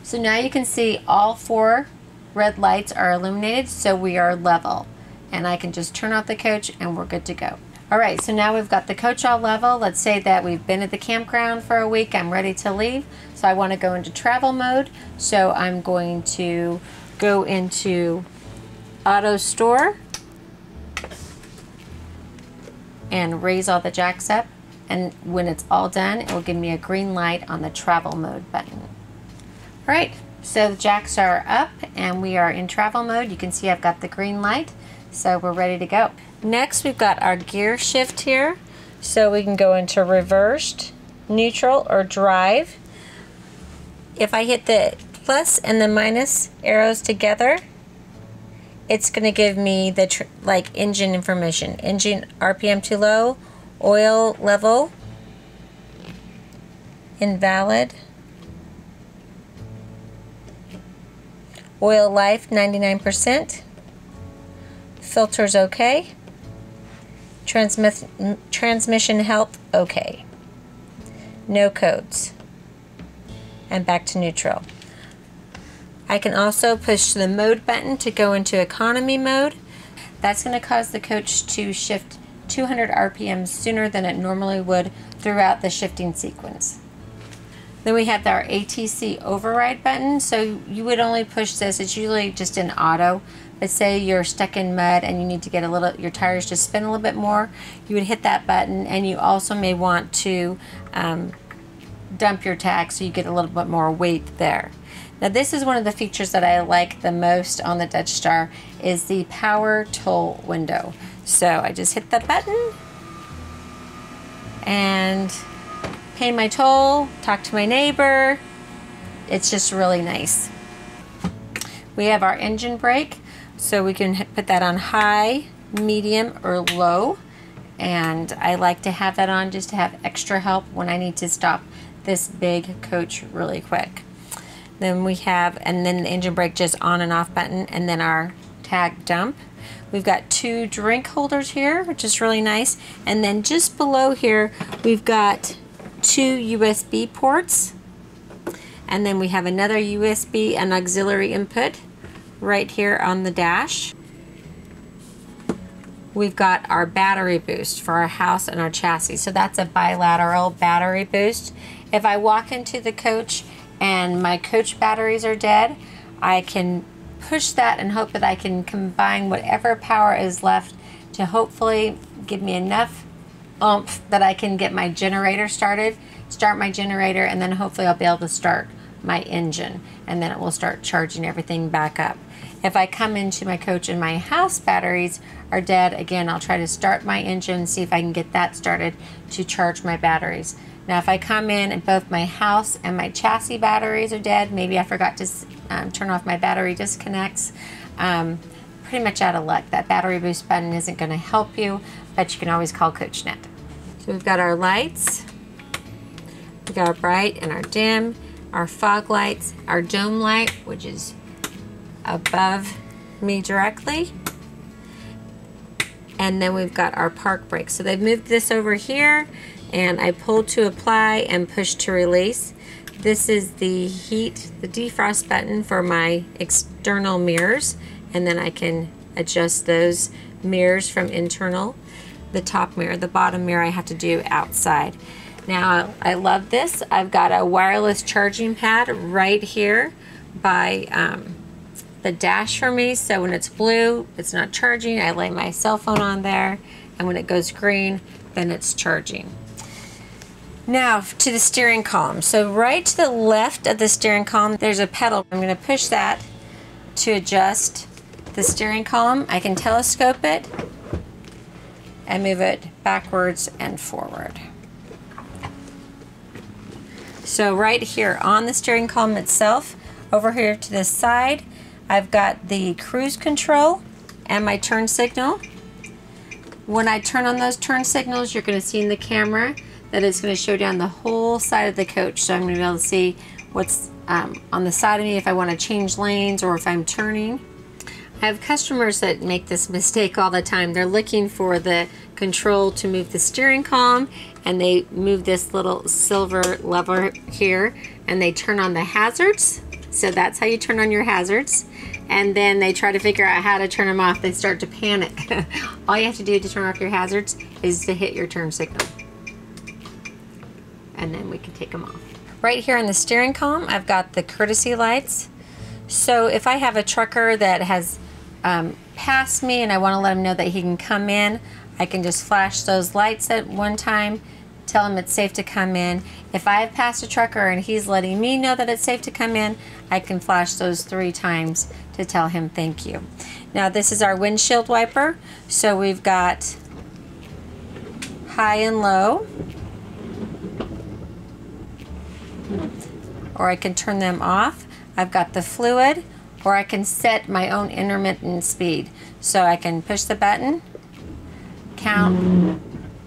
So now you can see all four red lights are illuminated so we are level and I can just turn off the coach and we're good to go. All right, so now we've got the coach all level. Let's say that we've been at the campground for a week. I'm ready to leave. So I want to go into travel mode. So I'm going to go into auto store and raise all the jacks up. And when it's all done, it will give me a green light on the travel mode button. All right, so the jacks are up and we are in travel mode. You can see I've got the green light, so we're ready to go. Next, we've got our gear shift here. So we can go into reversed, neutral, or drive. If I hit the plus and the minus arrows together, it's going to give me the like engine information. Engine RPM too low, oil level, invalid, Oil life 99%. Filters okay. Transmit transmission health okay. No codes. And back to neutral. I can also push the mode button to go into economy mode. That's going to cause the coach to shift 200 RPM sooner than it normally would throughout the shifting sequence. Then we have our ATC override button. So you would only push this, it's usually just in auto. But say you're stuck in mud and you need to get a little, your tires just spin a little bit more, you would hit that button and you also may want to um, dump your tag so you get a little bit more weight there. Now this is one of the features that I like the most on the Dutch Star is the power toll window. So I just hit the button and pay my toll, talk to my neighbor. It's just really nice. We have our engine brake, so we can put that on high, medium, or low. And I like to have that on just to have extra help when I need to stop this big coach really quick. Then we have, and then the engine brake just on and off button, and then our tag dump. We've got two drink holders here, which is really nice. And then just below here, we've got two USB ports and then we have another USB and auxiliary input right here on the dash. We've got our battery boost for our house and our chassis. So that's a bilateral battery boost. If I walk into the coach and my coach batteries are dead, I can push that and hope that I can combine whatever power is left to hopefully give me enough oomph that I can get my generator started, start my generator, and then hopefully I'll be able to start my engine and then it will start charging everything back up. If I come into my coach and my house batteries are dead, again, I'll try to start my engine, see if I can get that started to charge my batteries. Now, if I come in and both my house and my chassis batteries are dead, maybe I forgot to um, turn off my battery disconnects, um, pretty much out of luck. That battery boost button isn't going to help you, but you can always call CoachNet. So we've got our lights, we've got our bright and our dim, our fog lights, our dome light, which is above me directly. And then we've got our park brake. So they've moved this over here and I pull to apply and push to release. This is the heat, the defrost button for my external mirrors and then I can adjust those mirrors from internal the top mirror. The bottom mirror I have to do outside. Now, I love this. I've got a wireless charging pad right here by um, the dash for me. So when it's blue, it's not charging. I lay my cell phone on there. And when it goes green, then it's charging. Now to the steering column. So right to the left of the steering column, there's a pedal. I'm going to push that to adjust the steering column. I can telescope it and move it backwards and forward. So right here on the steering column itself, over here to this side, I've got the cruise control and my turn signal. When I turn on those turn signals, you're going to see in the camera that it's going to show down the whole side of the coach. So I'm going to be able to see what's um, on the side of me if I want to change lanes or if I'm turning. I have customers that make this mistake all the time. They're looking for the control to move the steering column and they move this little silver lever here and they turn on the hazards. So that's how you turn on your hazards. And then they try to figure out how to turn them off. They start to panic. all you have to do to turn off your hazards is to hit your turn signal. And then we can take them off. Right here in the steering column, I've got the courtesy lights. So if I have a trucker that has um, passed me and I want to let him know that he can come in, I can just flash those lights at one time, tell him it's safe to come in. If I have passed a trucker and he's letting me know that it's safe to come in, I can flash those three times to tell him thank you. Now this is our windshield wiper. So we've got high and low. Or I can turn them off. I've got the fluid or I can set my own intermittent speed. So I can push the button, count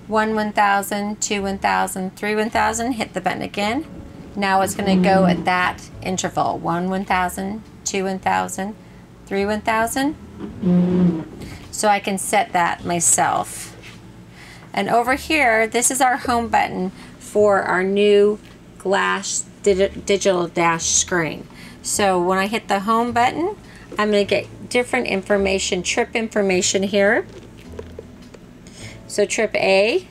one 1000, two 1000, three 1000, hit the button again. Now it's going to go at that interval, one 1000, two 1000, three 1000. So I can set that myself. And over here, this is our home button for our new glass digital dash screen. So when I hit the home button, I'm going to get different information, trip information here. So trip A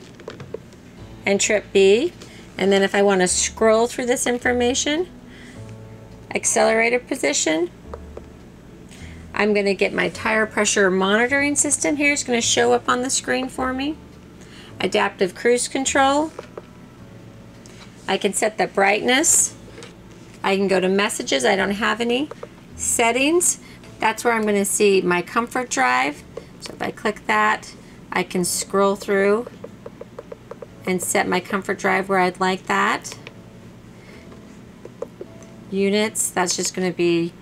and trip B. And then if I want to scroll through this information, accelerator position, I'm going to get my tire pressure monitoring system here. It's going to show up on the screen for me. Adaptive cruise control. I can set the brightness I can go to messages, I don't have any. Settings, that's where I'm going to see my comfort drive. So if I click that, I can scroll through and set my comfort drive where I'd like that. Units, that's just going to be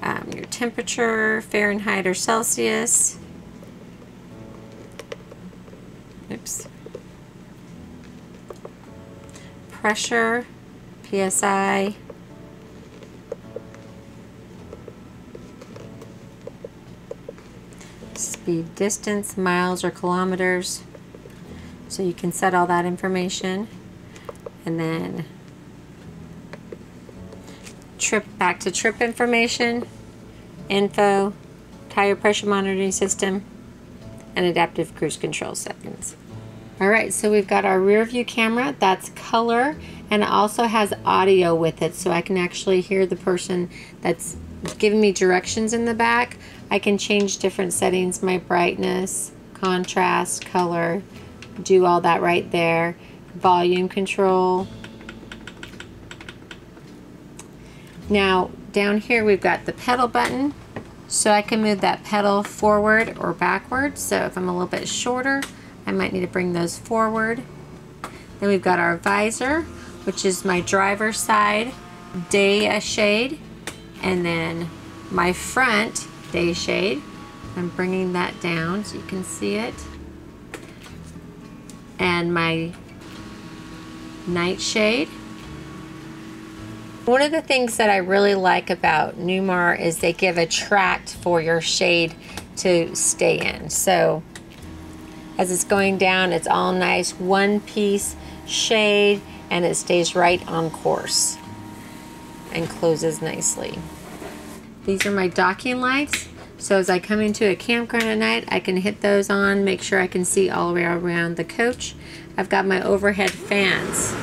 um, your temperature, Fahrenheit or Celsius. Oops. Pressure, PSI. speed distance, miles or kilometers. So you can set all that information. And then trip back to trip information, info, tire pressure monitoring system, and adaptive cruise control settings. Alright, so we've got our rear view camera, that's color, and it also has audio with it, so I can actually hear the person that's giving me directions in the back. I can change different settings, my brightness, contrast, color, do all that right there. Volume control. Now down here we've got the pedal button. So I can move that pedal forward or backward. So if I'm a little bit shorter, I might need to bring those forward. Then we've got our visor, which is my driver side day shade. And then my front day shade. I'm bringing that down so you can see it. And my night shade. One of the things that I really like about Newmar is they give a tract for your shade to stay in. So as it's going down, it's all nice one piece shade and it stays right on course and closes nicely. These are my docking lights. So as I come into a campground at night, I can hit those on, make sure I can see all the way around the coach. I've got my overhead fans.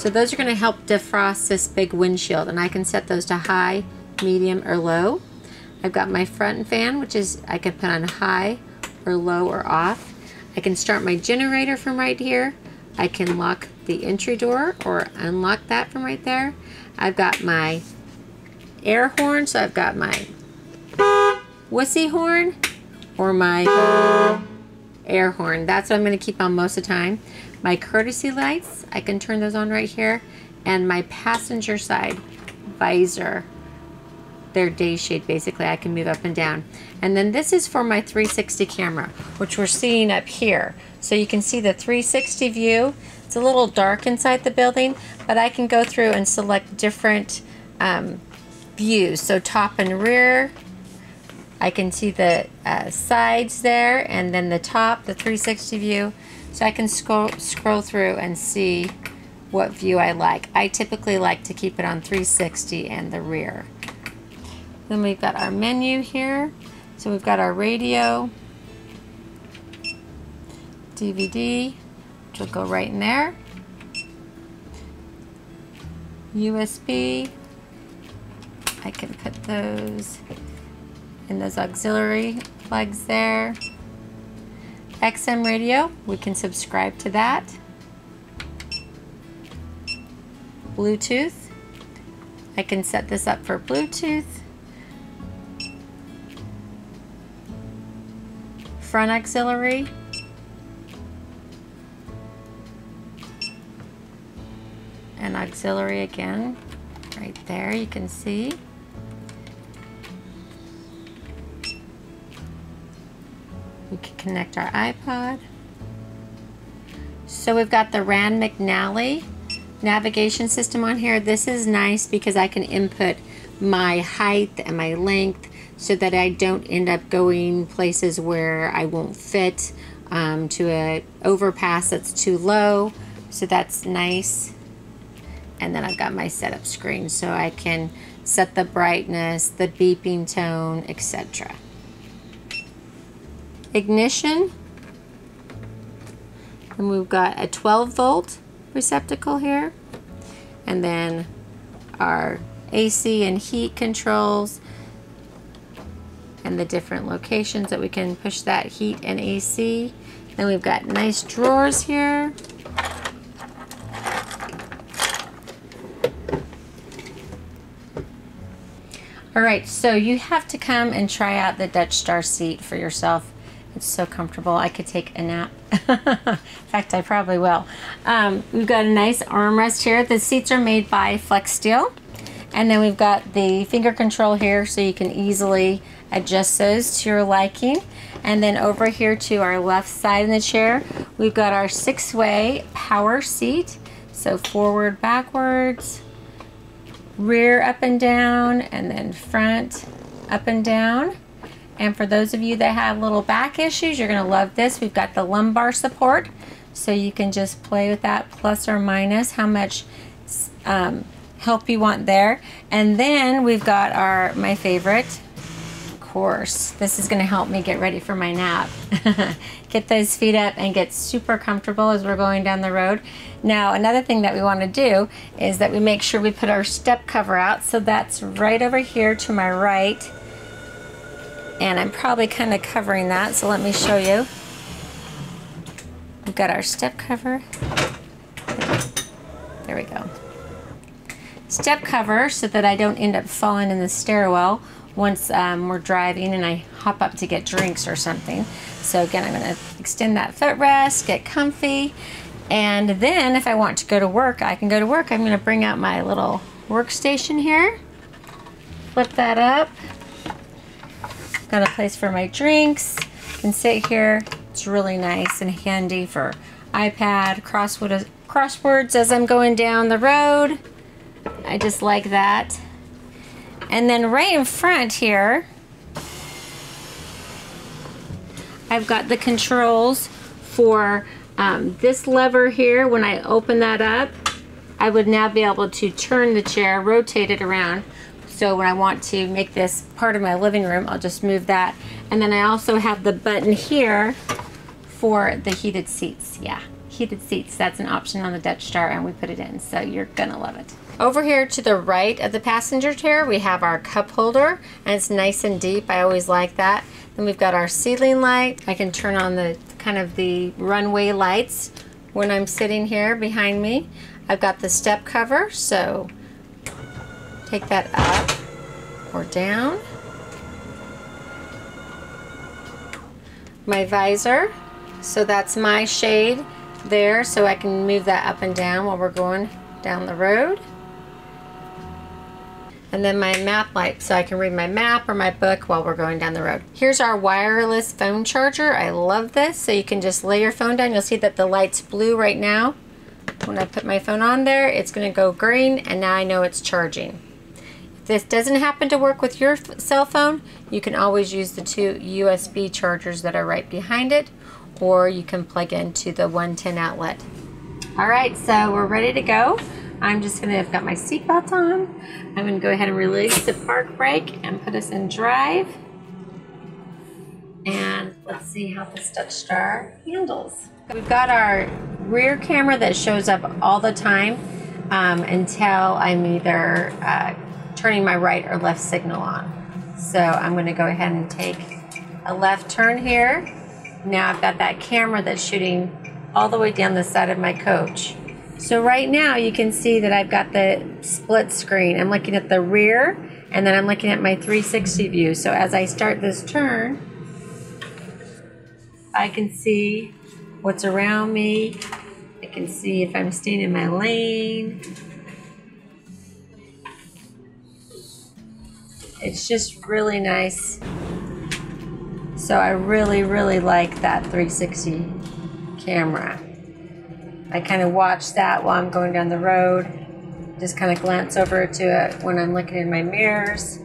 So those are going to help defrost this big windshield and I can set those to high, medium, or low. I've got my front fan, which is I can put on high or low or off. I can start my generator from right here. I can lock the entry door or unlock that from right there. I've got my air horn, so I've got my wussy horn or my air horn. That's what I'm going to keep on most of the time. My courtesy lights, I can turn those on right here. and my passenger side visor their day shade basically. I can move up and down. And then this is for my 360 camera which we're seeing up here. So you can see the 360 view. It's a little dark inside the building but I can go through and select different um, views. So top and rear I can see the uh, sides there and then the top the 360 view. So I can scroll scroll through and see what view I like. I typically like to keep it on 360 and the rear. Then we've got our menu here. So we've got our radio, DVD, which will go right in there. USB, I can put those in those auxiliary plugs there. XM radio, we can subscribe to that. Bluetooth. I can set this up for Bluetooth. Front auxiliary. And auxiliary again, right there you can see. We can connect our iPod. So we've got the Rand McNally navigation system on here. This is nice because I can input my height and my length so that I don't end up going places where I won't fit um, to an overpass that's too low. So that's nice. And then I've got my setup screen so I can set the brightness, the beeping tone, etc. Ignition. And we've got a 12 volt receptacle here. And then our AC and heat controls and the different locations that we can push that heat and AC. Then we've got nice drawers here. All right, so you have to come and try out the Dutch Star seat for yourself. It's so comfortable. I could take a nap. In fact, I probably will. Um, we've got a nice armrest here. The seats are made by Flexsteel. And then we've got the finger control here so you can easily adjust those to your liking. And then over here to our left side in the chair, we've got our six-way power seat. So forward, backwards, rear up and down, and then front up and down. And for those of you that have little back issues, you're going to love this. We've got the lumbar support. So you can just play with that plus or minus how much um, help you want there. And then we've got our, my favorite, course, this is going to help me get ready for my nap. get those feet up and get super comfortable as we're going down the road. Now, another thing that we want to do is that we make sure we put our step cover out. So that's right over here to my right and I'm probably kind of covering that so let me show you we've got our step cover there we go step cover so that I don't end up falling in the stairwell once um, we're driving and I hop up to get drinks or something so again I'm going to extend that footrest get comfy and then if I want to go to work I can go to work I'm going to bring out my little workstation here flip that up Got a place for my drinks. Can sit here. It's really nice and handy for iPad, crossword, crosswords as I'm going down the road. I just like that. And then right in front here, I've got the controls for um, this lever here. When I open that up, I would now be able to turn the chair, rotate it around so when I want to make this part of my living room, I'll just move that. And then I also have the button here for the heated seats. Yeah, heated seats. That's an option on the Dutch Star and we put it in. So you're gonna love it. Over here to the right of the passenger chair, we have our cup holder and it's nice and deep. I always like that. Then we've got our ceiling light. I can turn on the kind of the runway lights when I'm sitting here behind me. I've got the step cover, so Take that up or down. My visor, so that's my shade there, so I can move that up and down while we're going down the road. And then my map light so I can read my map or my book while we're going down the road. Here's our wireless phone charger. I love this. So you can just lay your phone down. You'll see that the light's blue right now. When I put my phone on there, it's gonna go green and now I know it's charging. If this doesn't happen to work with your cell phone, you can always use the two USB chargers that are right behind it or you can plug into the 110 outlet. All right, so we're ready to go. I'm just gonna, I've got my seatbelt on. I'm gonna go ahead and release the park brake and put us in drive. And let's see how this Dutch Star handles. We've got our rear camera that shows up all the time um, until I'm either uh, turning my right or left signal on. So I'm gonna go ahead and take a left turn here. Now I've got that camera that's shooting all the way down the side of my coach. So right now you can see that I've got the split screen. I'm looking at the rear and then I'm looking at my 360 view. So as I start this turn, I can see what's around me. I can see if I'm staying in my lane. It's just really nice. So I really, really like that 360 camera. I kind of watch that while I'm going down the road. Just kind of glance over to it when I'm looking in my mirrors.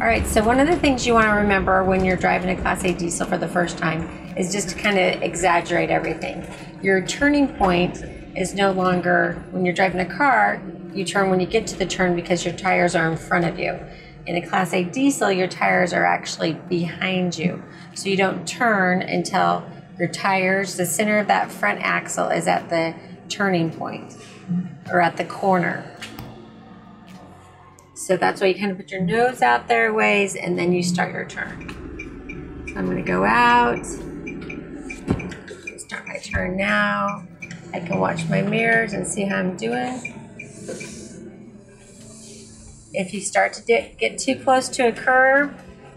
All right, so one of the things you want to remember when you're driving a Class A diesel for the first time is just to kind of exaggerate everything. Your turning point is no longer, when you're driving a car, you turn when you get to the turn because your tires are in front of you. In a Class A diesel, your tires are actually behind you. So you don't turn until your tires, the center of that front axle is at the turning point or at the corner. So that's why you kind of put your nose out there ways and then you start your turn. So I'm going to go out, start my turn now. I can watch my mirrors and see how I'm doing. If you start to get too close to a curve,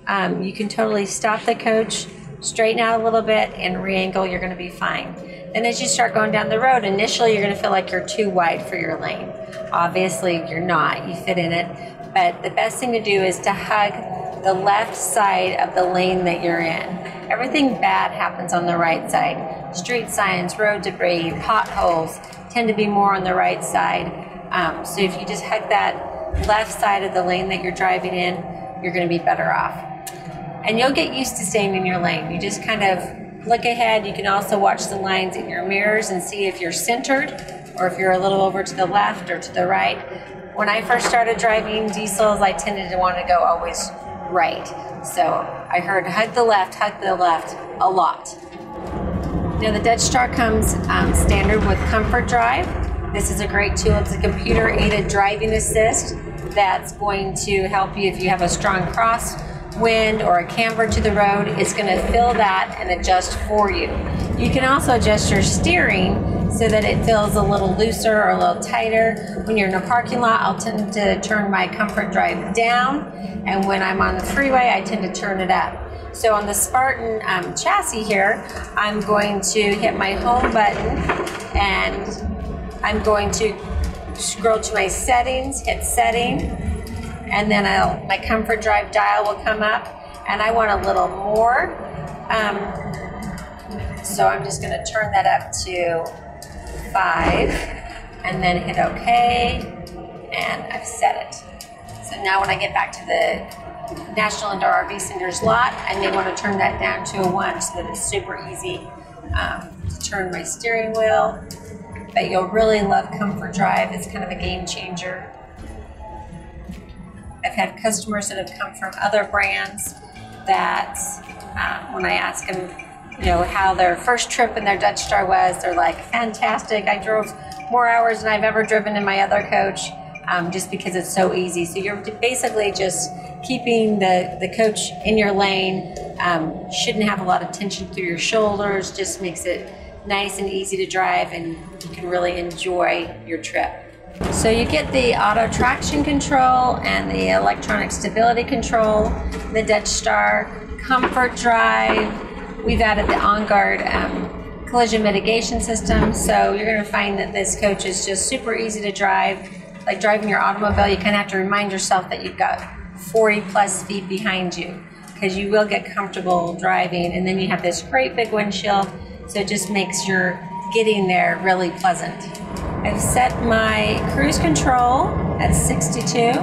um, you can totally stop the coach straighten out a little bit and re-angle, you're gonna be fine. Then as you start going down the road, initially you're gonna feel like you're too wide for your lane. Obviously you're not, you fit in it. But the best thing to do is to hug the left side of the lane that you're in. Everything bad happens on the right side. Street signs, road debris, potholes tend to be more on the right side. Um, so if you just hug that left side of the lane that you're driving in, you're gonna be better off and you'll get used to staying in your lane. You just kind of look ahead. You can also watch the lines in your mirrors and see if you're centered or if you're a little over to the left or to the right. When I first started driving diesels, I tended to want to go always right. So I heard hug the left, hug the left a lot. Now the Dutch Star comes um, standard with Comfort Drive. This is a great tool. It's a computer aided driving assist that's going to help you if you have a strong cross wind or a camber to the road, it's going to fill that and adjust for you. You can also adjust your steering so that it feels a little looser or a little tighter. When you're in a parking lot, I'll tend to turn my comfort drive down, and when I'm on the freeway, I tend to turn it up. So on the Spartan um, chassis here, I'm going to hit my home button and I'm going to scroll to my settings, hit setting, and then I'll, my comfort drive dial will come up and I want a little more. Um, so I'm just gonna turn that up to five and then hit okay and I've set it. So now when I get back to the National Indoor RV Center's lot, I may want to turn that down to a one so that it's super easy um, to turn my steering wheel. But you'll really love Comfort Drive. It's kind of a game changer. I've had customers that have come from other brands that um, when I ask them, you know, how their first trip in their Dutch Star was, they're like, fantastic. I drove more hours than I've ever driven in my other coach um, just because it's so easy. So you're basically just keeping the, the coach in your lane, um, shouldn't have a lot of tension through your shoulders, just makes it nice and easy to drive and you can really enjoy your trip. So you get the auto traction control and the electronic stability control, the Dutch Star comfort drive. We've added the OnGuard um, collision mitigation system. So you're gonna find that this coach is just super easy to drive. Like driving your automobile, you kind of have to remind yourself that you've got 40 plus feet behind you because you will get comfortable driving. And then you have this great big windshield, so it just makes your getting there really pleasant. I've set my cruise control at 62.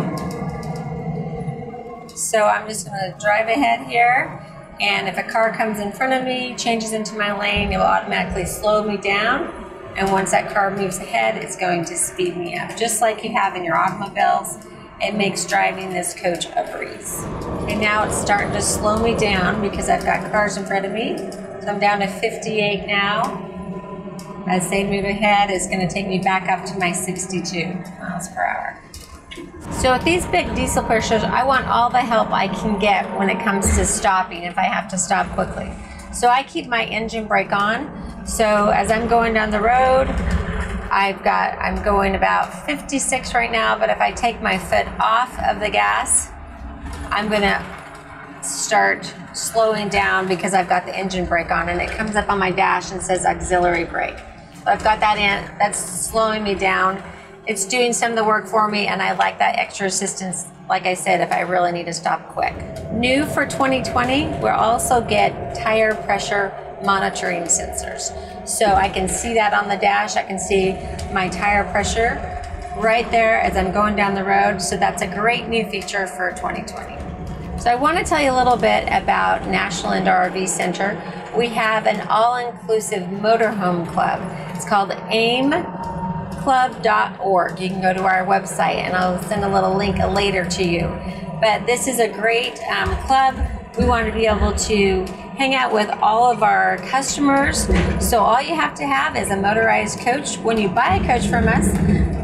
So I'm just gonna drive ahead here. And if a car comes in front of me, changes into my lane, it will automatically slow me down. And once that car moves ahead, it's going to speed me up, just like you have in your automobiles it makes driving this coach a breeze. And now it's starting to slow me down because I've got cars in front of me. I'm down to 58 now. As they move ahead, it's going to take me back up to my 62 miles per hour. So with these big diesel pushers, I want all the help I can get when it comes to stopping if I have to stop quickly. So I keep my engine brake on. So as I'm going down the road, I've got, I'm going about 56 right now, but if I take my foot off of the gas, I'm gonna start slowing down because I've got the engine brake on and it comes up on my dash and says auxiliary brake. So I've got that in, that's slowing me down. It's doing some of the work for me and I like that extra assistance, like I said, if I really need to stop quick. New for 2020, we'll also get tire pressure monitoring sensors. So I can see that on the dash. I can see my tire pressure right there as I'm going down the road. So that's a great new feature for 2020. So I want to tell you a little bit about National Indoor RV Center. We have an all-inclusive motorhome club. It's called aimclub.org. You can go to our website and I'll send a little link later to you. But this is a great um, club. We want to be able to hang out with all of our customers. So all you have to have is a motorized coach. When you buy a coach from us,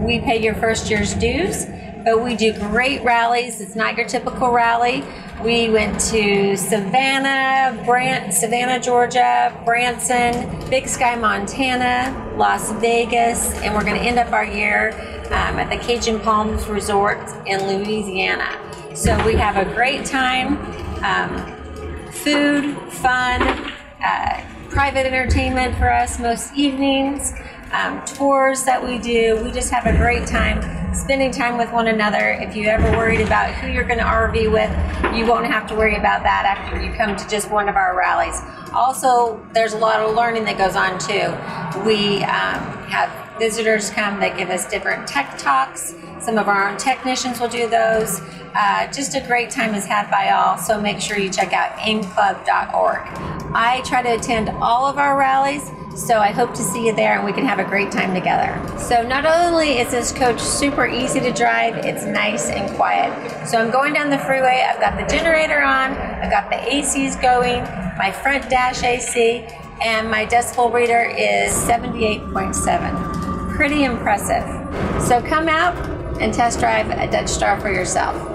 we pay your first year's dues, but we do great rallies. It's not your typical rally. We went to Savannah, Brant, Savannah, Georgia, Branson, Big Sky, Montana, Las Vegas, and we're going to end up our year um, at the Cajun Palms Resort in Louisiana. So we have a great time. Um, food, fun, uh, private entertainment for us most evenings, um, tours that we do. We just have a great time spending time with one another. If you ever worried about who you're going to RV with, you won't have to worry about that after you come to just one of our rallies. Also, there's a lot of learning that goes on too. We um, have visitors come that give us different tech talks. Some of our own technicians will do those. Uh, just a great time is had by all, so make sure you check out aimclub.org. I try to attend all of our rallies, so I hope to see you there and we can have a great time together. So not only is this coach super easy to drive, it's nice and quiet. So I'm going down the freeway, I've got the generator on, I've got the ACs going, my front dash AC, and my decibel reader is 78.7. Pretty impressive. So come out and test drive a Dutch Star for yourself.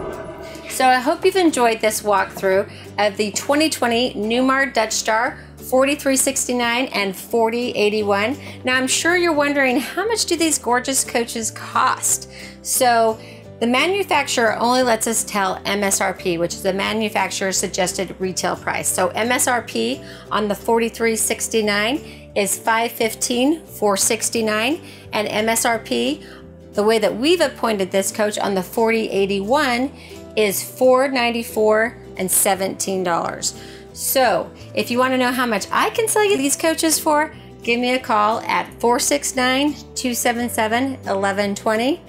So I hope you've enjoyed this walkthrough of the 2020 Newmar Dutch Star 4369 and 4081. Now I'm sure you're wondering how much do these gorgeous coaches cost? So the manufacturer only lets us tell MSRP, which is the manufacturer's suggested retail price. So MSRP on the 4369 is 515 469 and MSRP the way that we've appointed this coach on the 4081 is 494 and $17. So if you want to know how much I can sell you these coaches for, give me a call at 469-277-1120.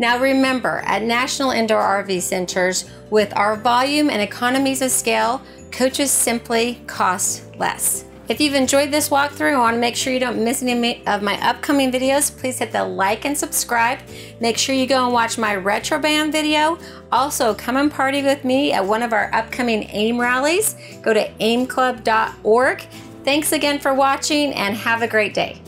Now remember, at National Indoor RV Centers, with our volume and economies of scale, coaches simply cost less. If you've enjoyed this walkthrough and want to make sure you don't miss any of my upcoming videos, please hit the like and subscribe. Make sure you go and watch my retro band video. Also, come and party with me at one of our upcoming AIM rallies. Go to aimclub.org. Thanks again for watching and have a great day.